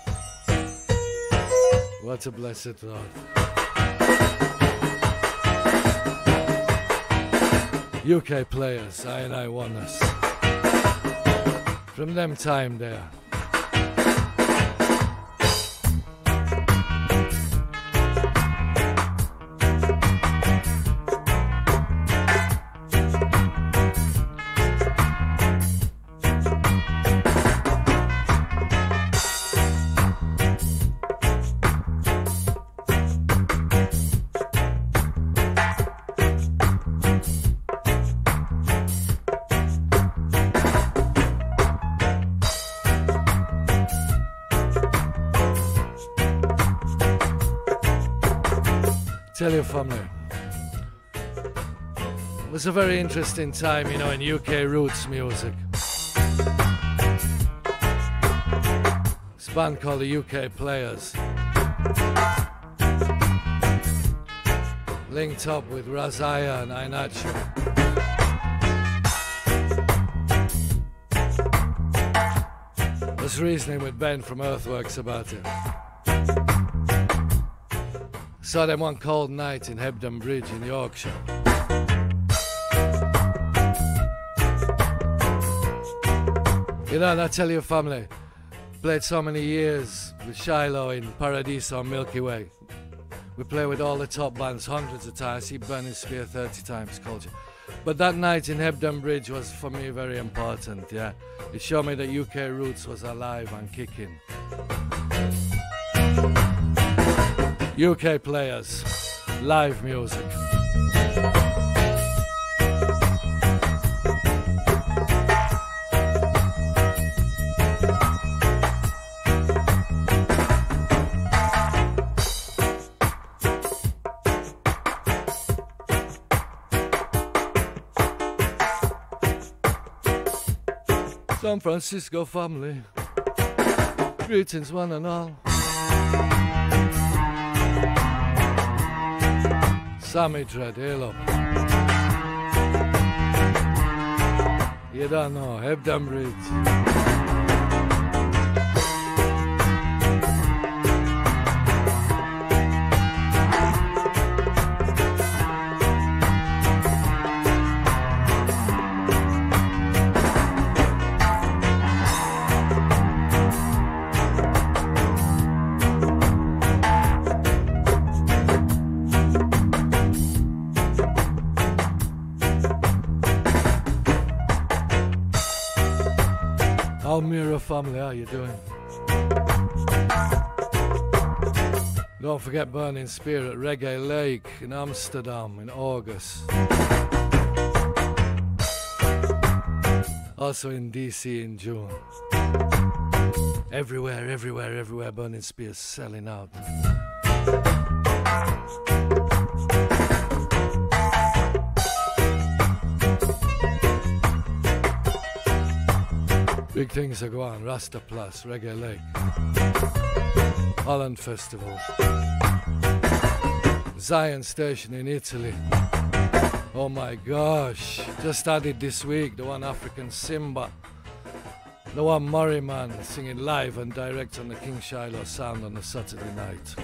What a blessed thought. UK players, I and I oneness. From them time there. family. It was a very interesting time, you know, in UK roots music. This band called the UK Players. Linked up with Razaya and Ainacho. I was reasoning with Ben from Earthworks about it. Saw them one cold night in Hebden Bridge in Yorkshire. You know, and I tell your family, played so many years with Shiloh in Paradiso on Milky Way. We play with all the top bands hundreds of times. See Burning Spear 30 times, culture. But that night in Hebden Bridge was for me very important, yeah. It showed me that UK Roots was alive and kicking. UK players, live music. San Francisco family. Greetings, one and all. Samiča delo. Jedan Hebdam Ritz. Almira family, how you doing? Don't forget Burning Spear at Reggae Lake in Amsterdam in August. Also in DC in June. Everywhere, everywhere, everywhere, Burning Spear selling out. Big things are going on. Rasta Plus, Reggae Lake, Holland Festivals, Zion Station in Italy. Oh my gosh, just added this week the one Afrikan Simba, the one Murray Man singing live and direct on the King Shiloh Sound on a Saturday night.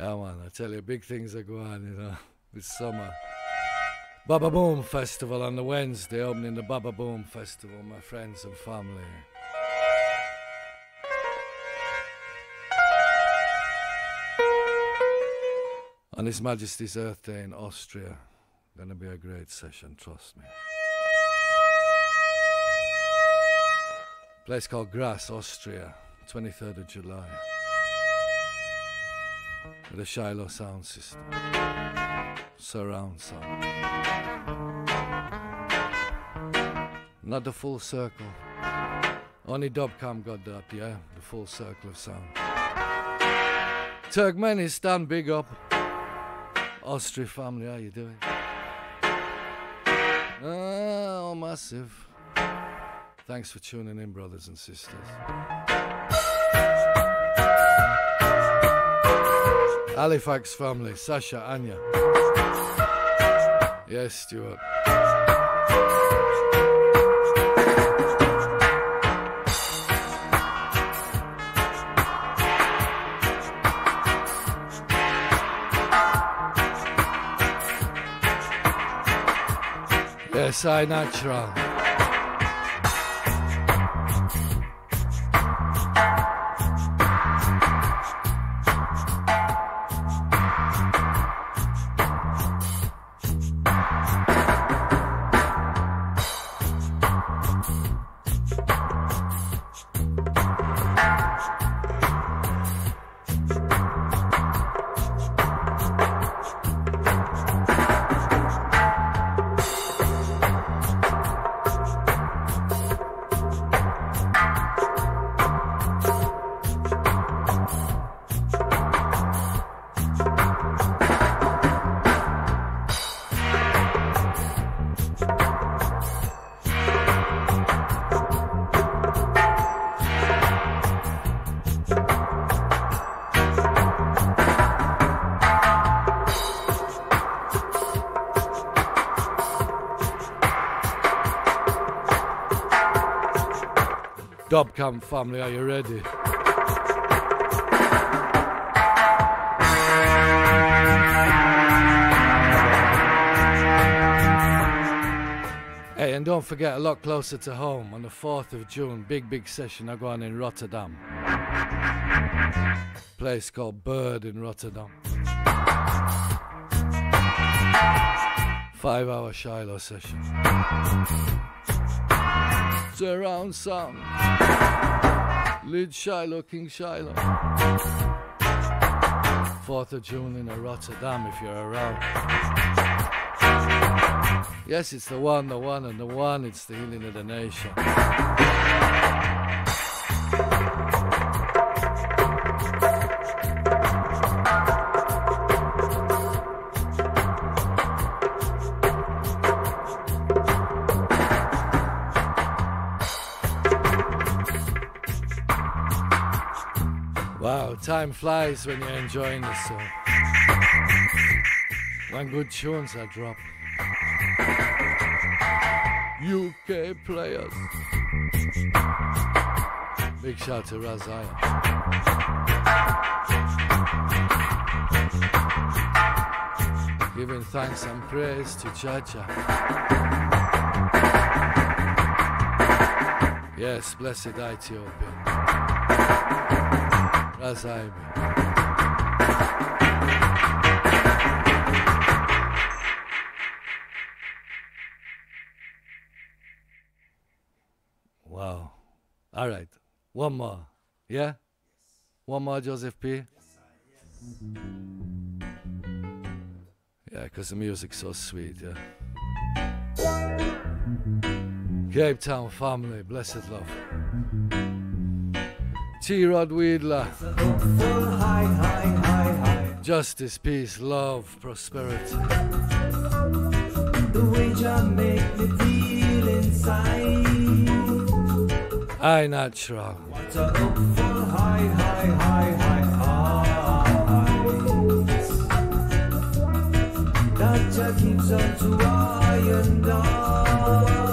Yeah, man, I tell you, big things are going on, you know, this summer. Baba Boom Festival on the Wednesday, opening the Baba Boom Festival, my friends and family. On His Majesty's Earth Day in Austria. Gonna be a great session, trust me. Place called Graz, Austria, 23rd of July. With Shiloh sound system. Surround sound. Not the full circle. Only Dub Camp got that, yeah? The full circle of sound. Turkmenistan, big up. Austria family, how you doing? Oh, massive. Thanks for tuning in, brothers and sisters. Halifax family, Sasha, Anya. Yes, Stuart. Yes, I natural. Dub Camp family, are you ready? Hey, and don't forget, a lot closer to home, on the 4th of June, big, big session I go on in Rotterdam. Place called Bird in Rotterdam. Five hour Shiloh session. Surround sound. Lead Shiloh, King Shiloh. 4th of June in Rotterdam if you're around. Yes, it's the one, the one, and the one. It's the healing of the nation. Time flies when you're enjoying the song. When good tunes are dropped. UK players. Big shout to Razaya. Giving thanks and praise to Jah Jah. Yes, blessed Ethiopia. Razaya. Wow. All right. One more. Yeah? One more, Joseph P. Yeah, because the music's so sweet, yeah. Cape Town family, blessed love. T. Rod Weedler. Justice, peace, love, prosperity. The way make me feel inside. I natural. What a hopeful high, high, high, high heights. That just keeps on to I and I.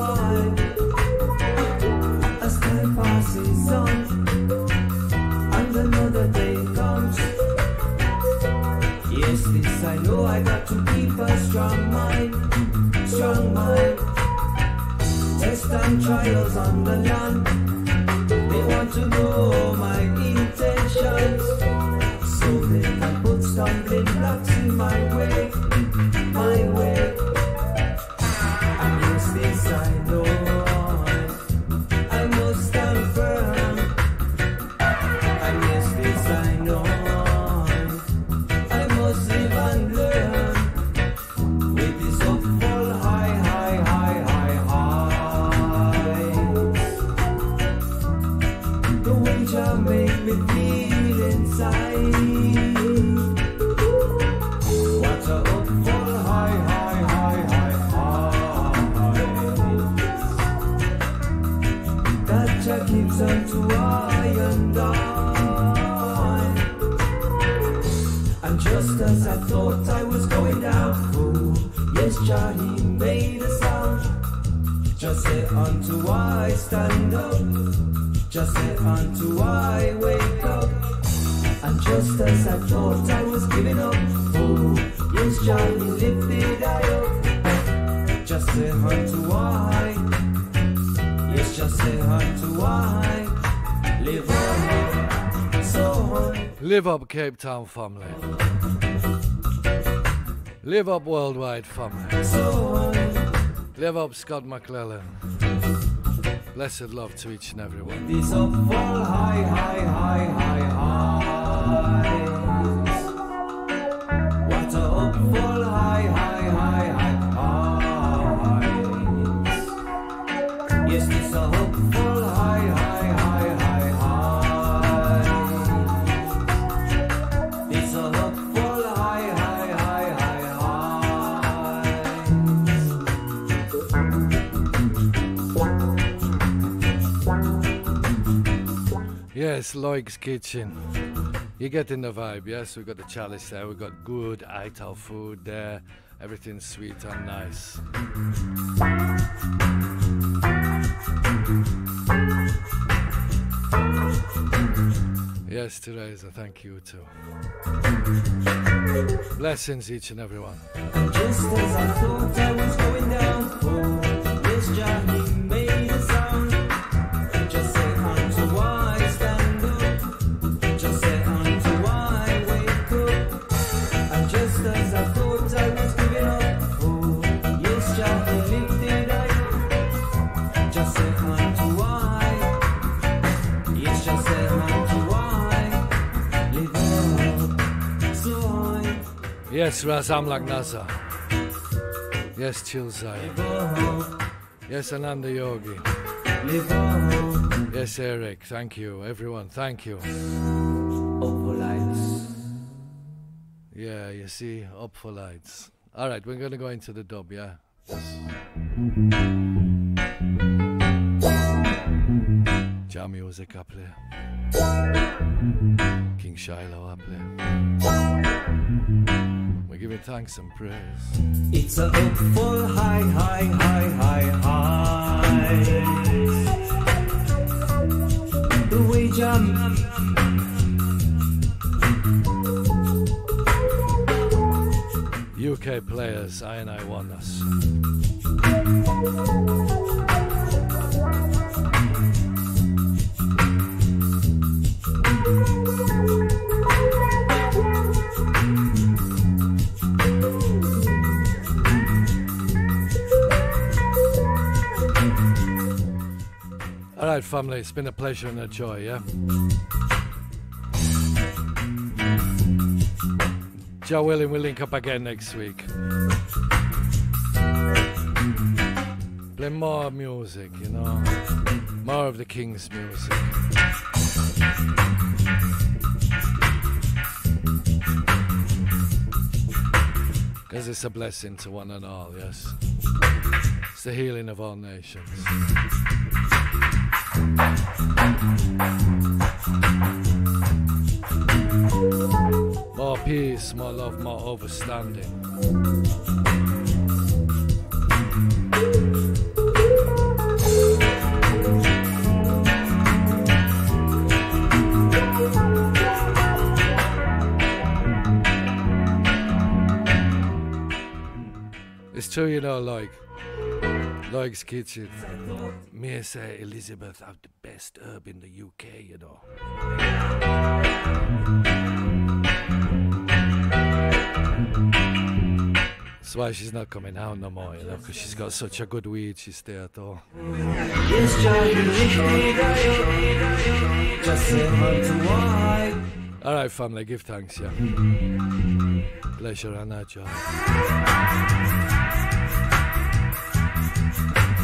Yes, this I know I got to keep a strong mind, strong mind. Test and trials on the land. They want to know my intentions. So they can put stumbling blocks in my way, unto I stand up. Just say unto I wake up. And just as I thought I was giving up, oh, yes, Johnny lifted I up. Just say unto I, yes, just say unto I, live on, so on. Live up, Cape Town family. Live up, worldwide family. Live up, Scott McClellan. Blessed love to each and every one. Fall high, high, high, high, high. What a up fall high, high, high, high, high. Yes, a Yes, Loig's Kitchen. You're getting the vibe, yes? We've got the chalice there, we've got good Ital food there. Everything's sweet and nice. Yes, Teresa, thank you too. Blessings each and every one. Yes, Raz Amlak Nasa. Yes, Chilzai. Yes, Ananda Yogi. Yes, Eric. Thank you, everyone. Thank you. Lights. Yeah, you see, up for lights. All right, we're going to go into the dub, yeah? Jam music up there. King Shiloh up there. Giving thanks and praise. It's a hopeful high, high, high, high, high. The way jam. UK players, I and I won us. Right, family, it's been a pleasure and a joy, yeah? Jah willing will link up again next week. Play more music, you know, more of the King's music. Because it's a blessing to one and all, yes. It's the healing of all nations. More peace, my love, my understanding. It's true, you know, like, Like's Kitchen. Me say Elizabeth have the best herb in the UK, you know. That's why she's not coming out no more, you know, because she's got such a good weed, she stay at home. Yes, Johnny lifted I up. Just say unto why. All right, family, give thanks, yeah. Pleasure and joy. Mm-hmm.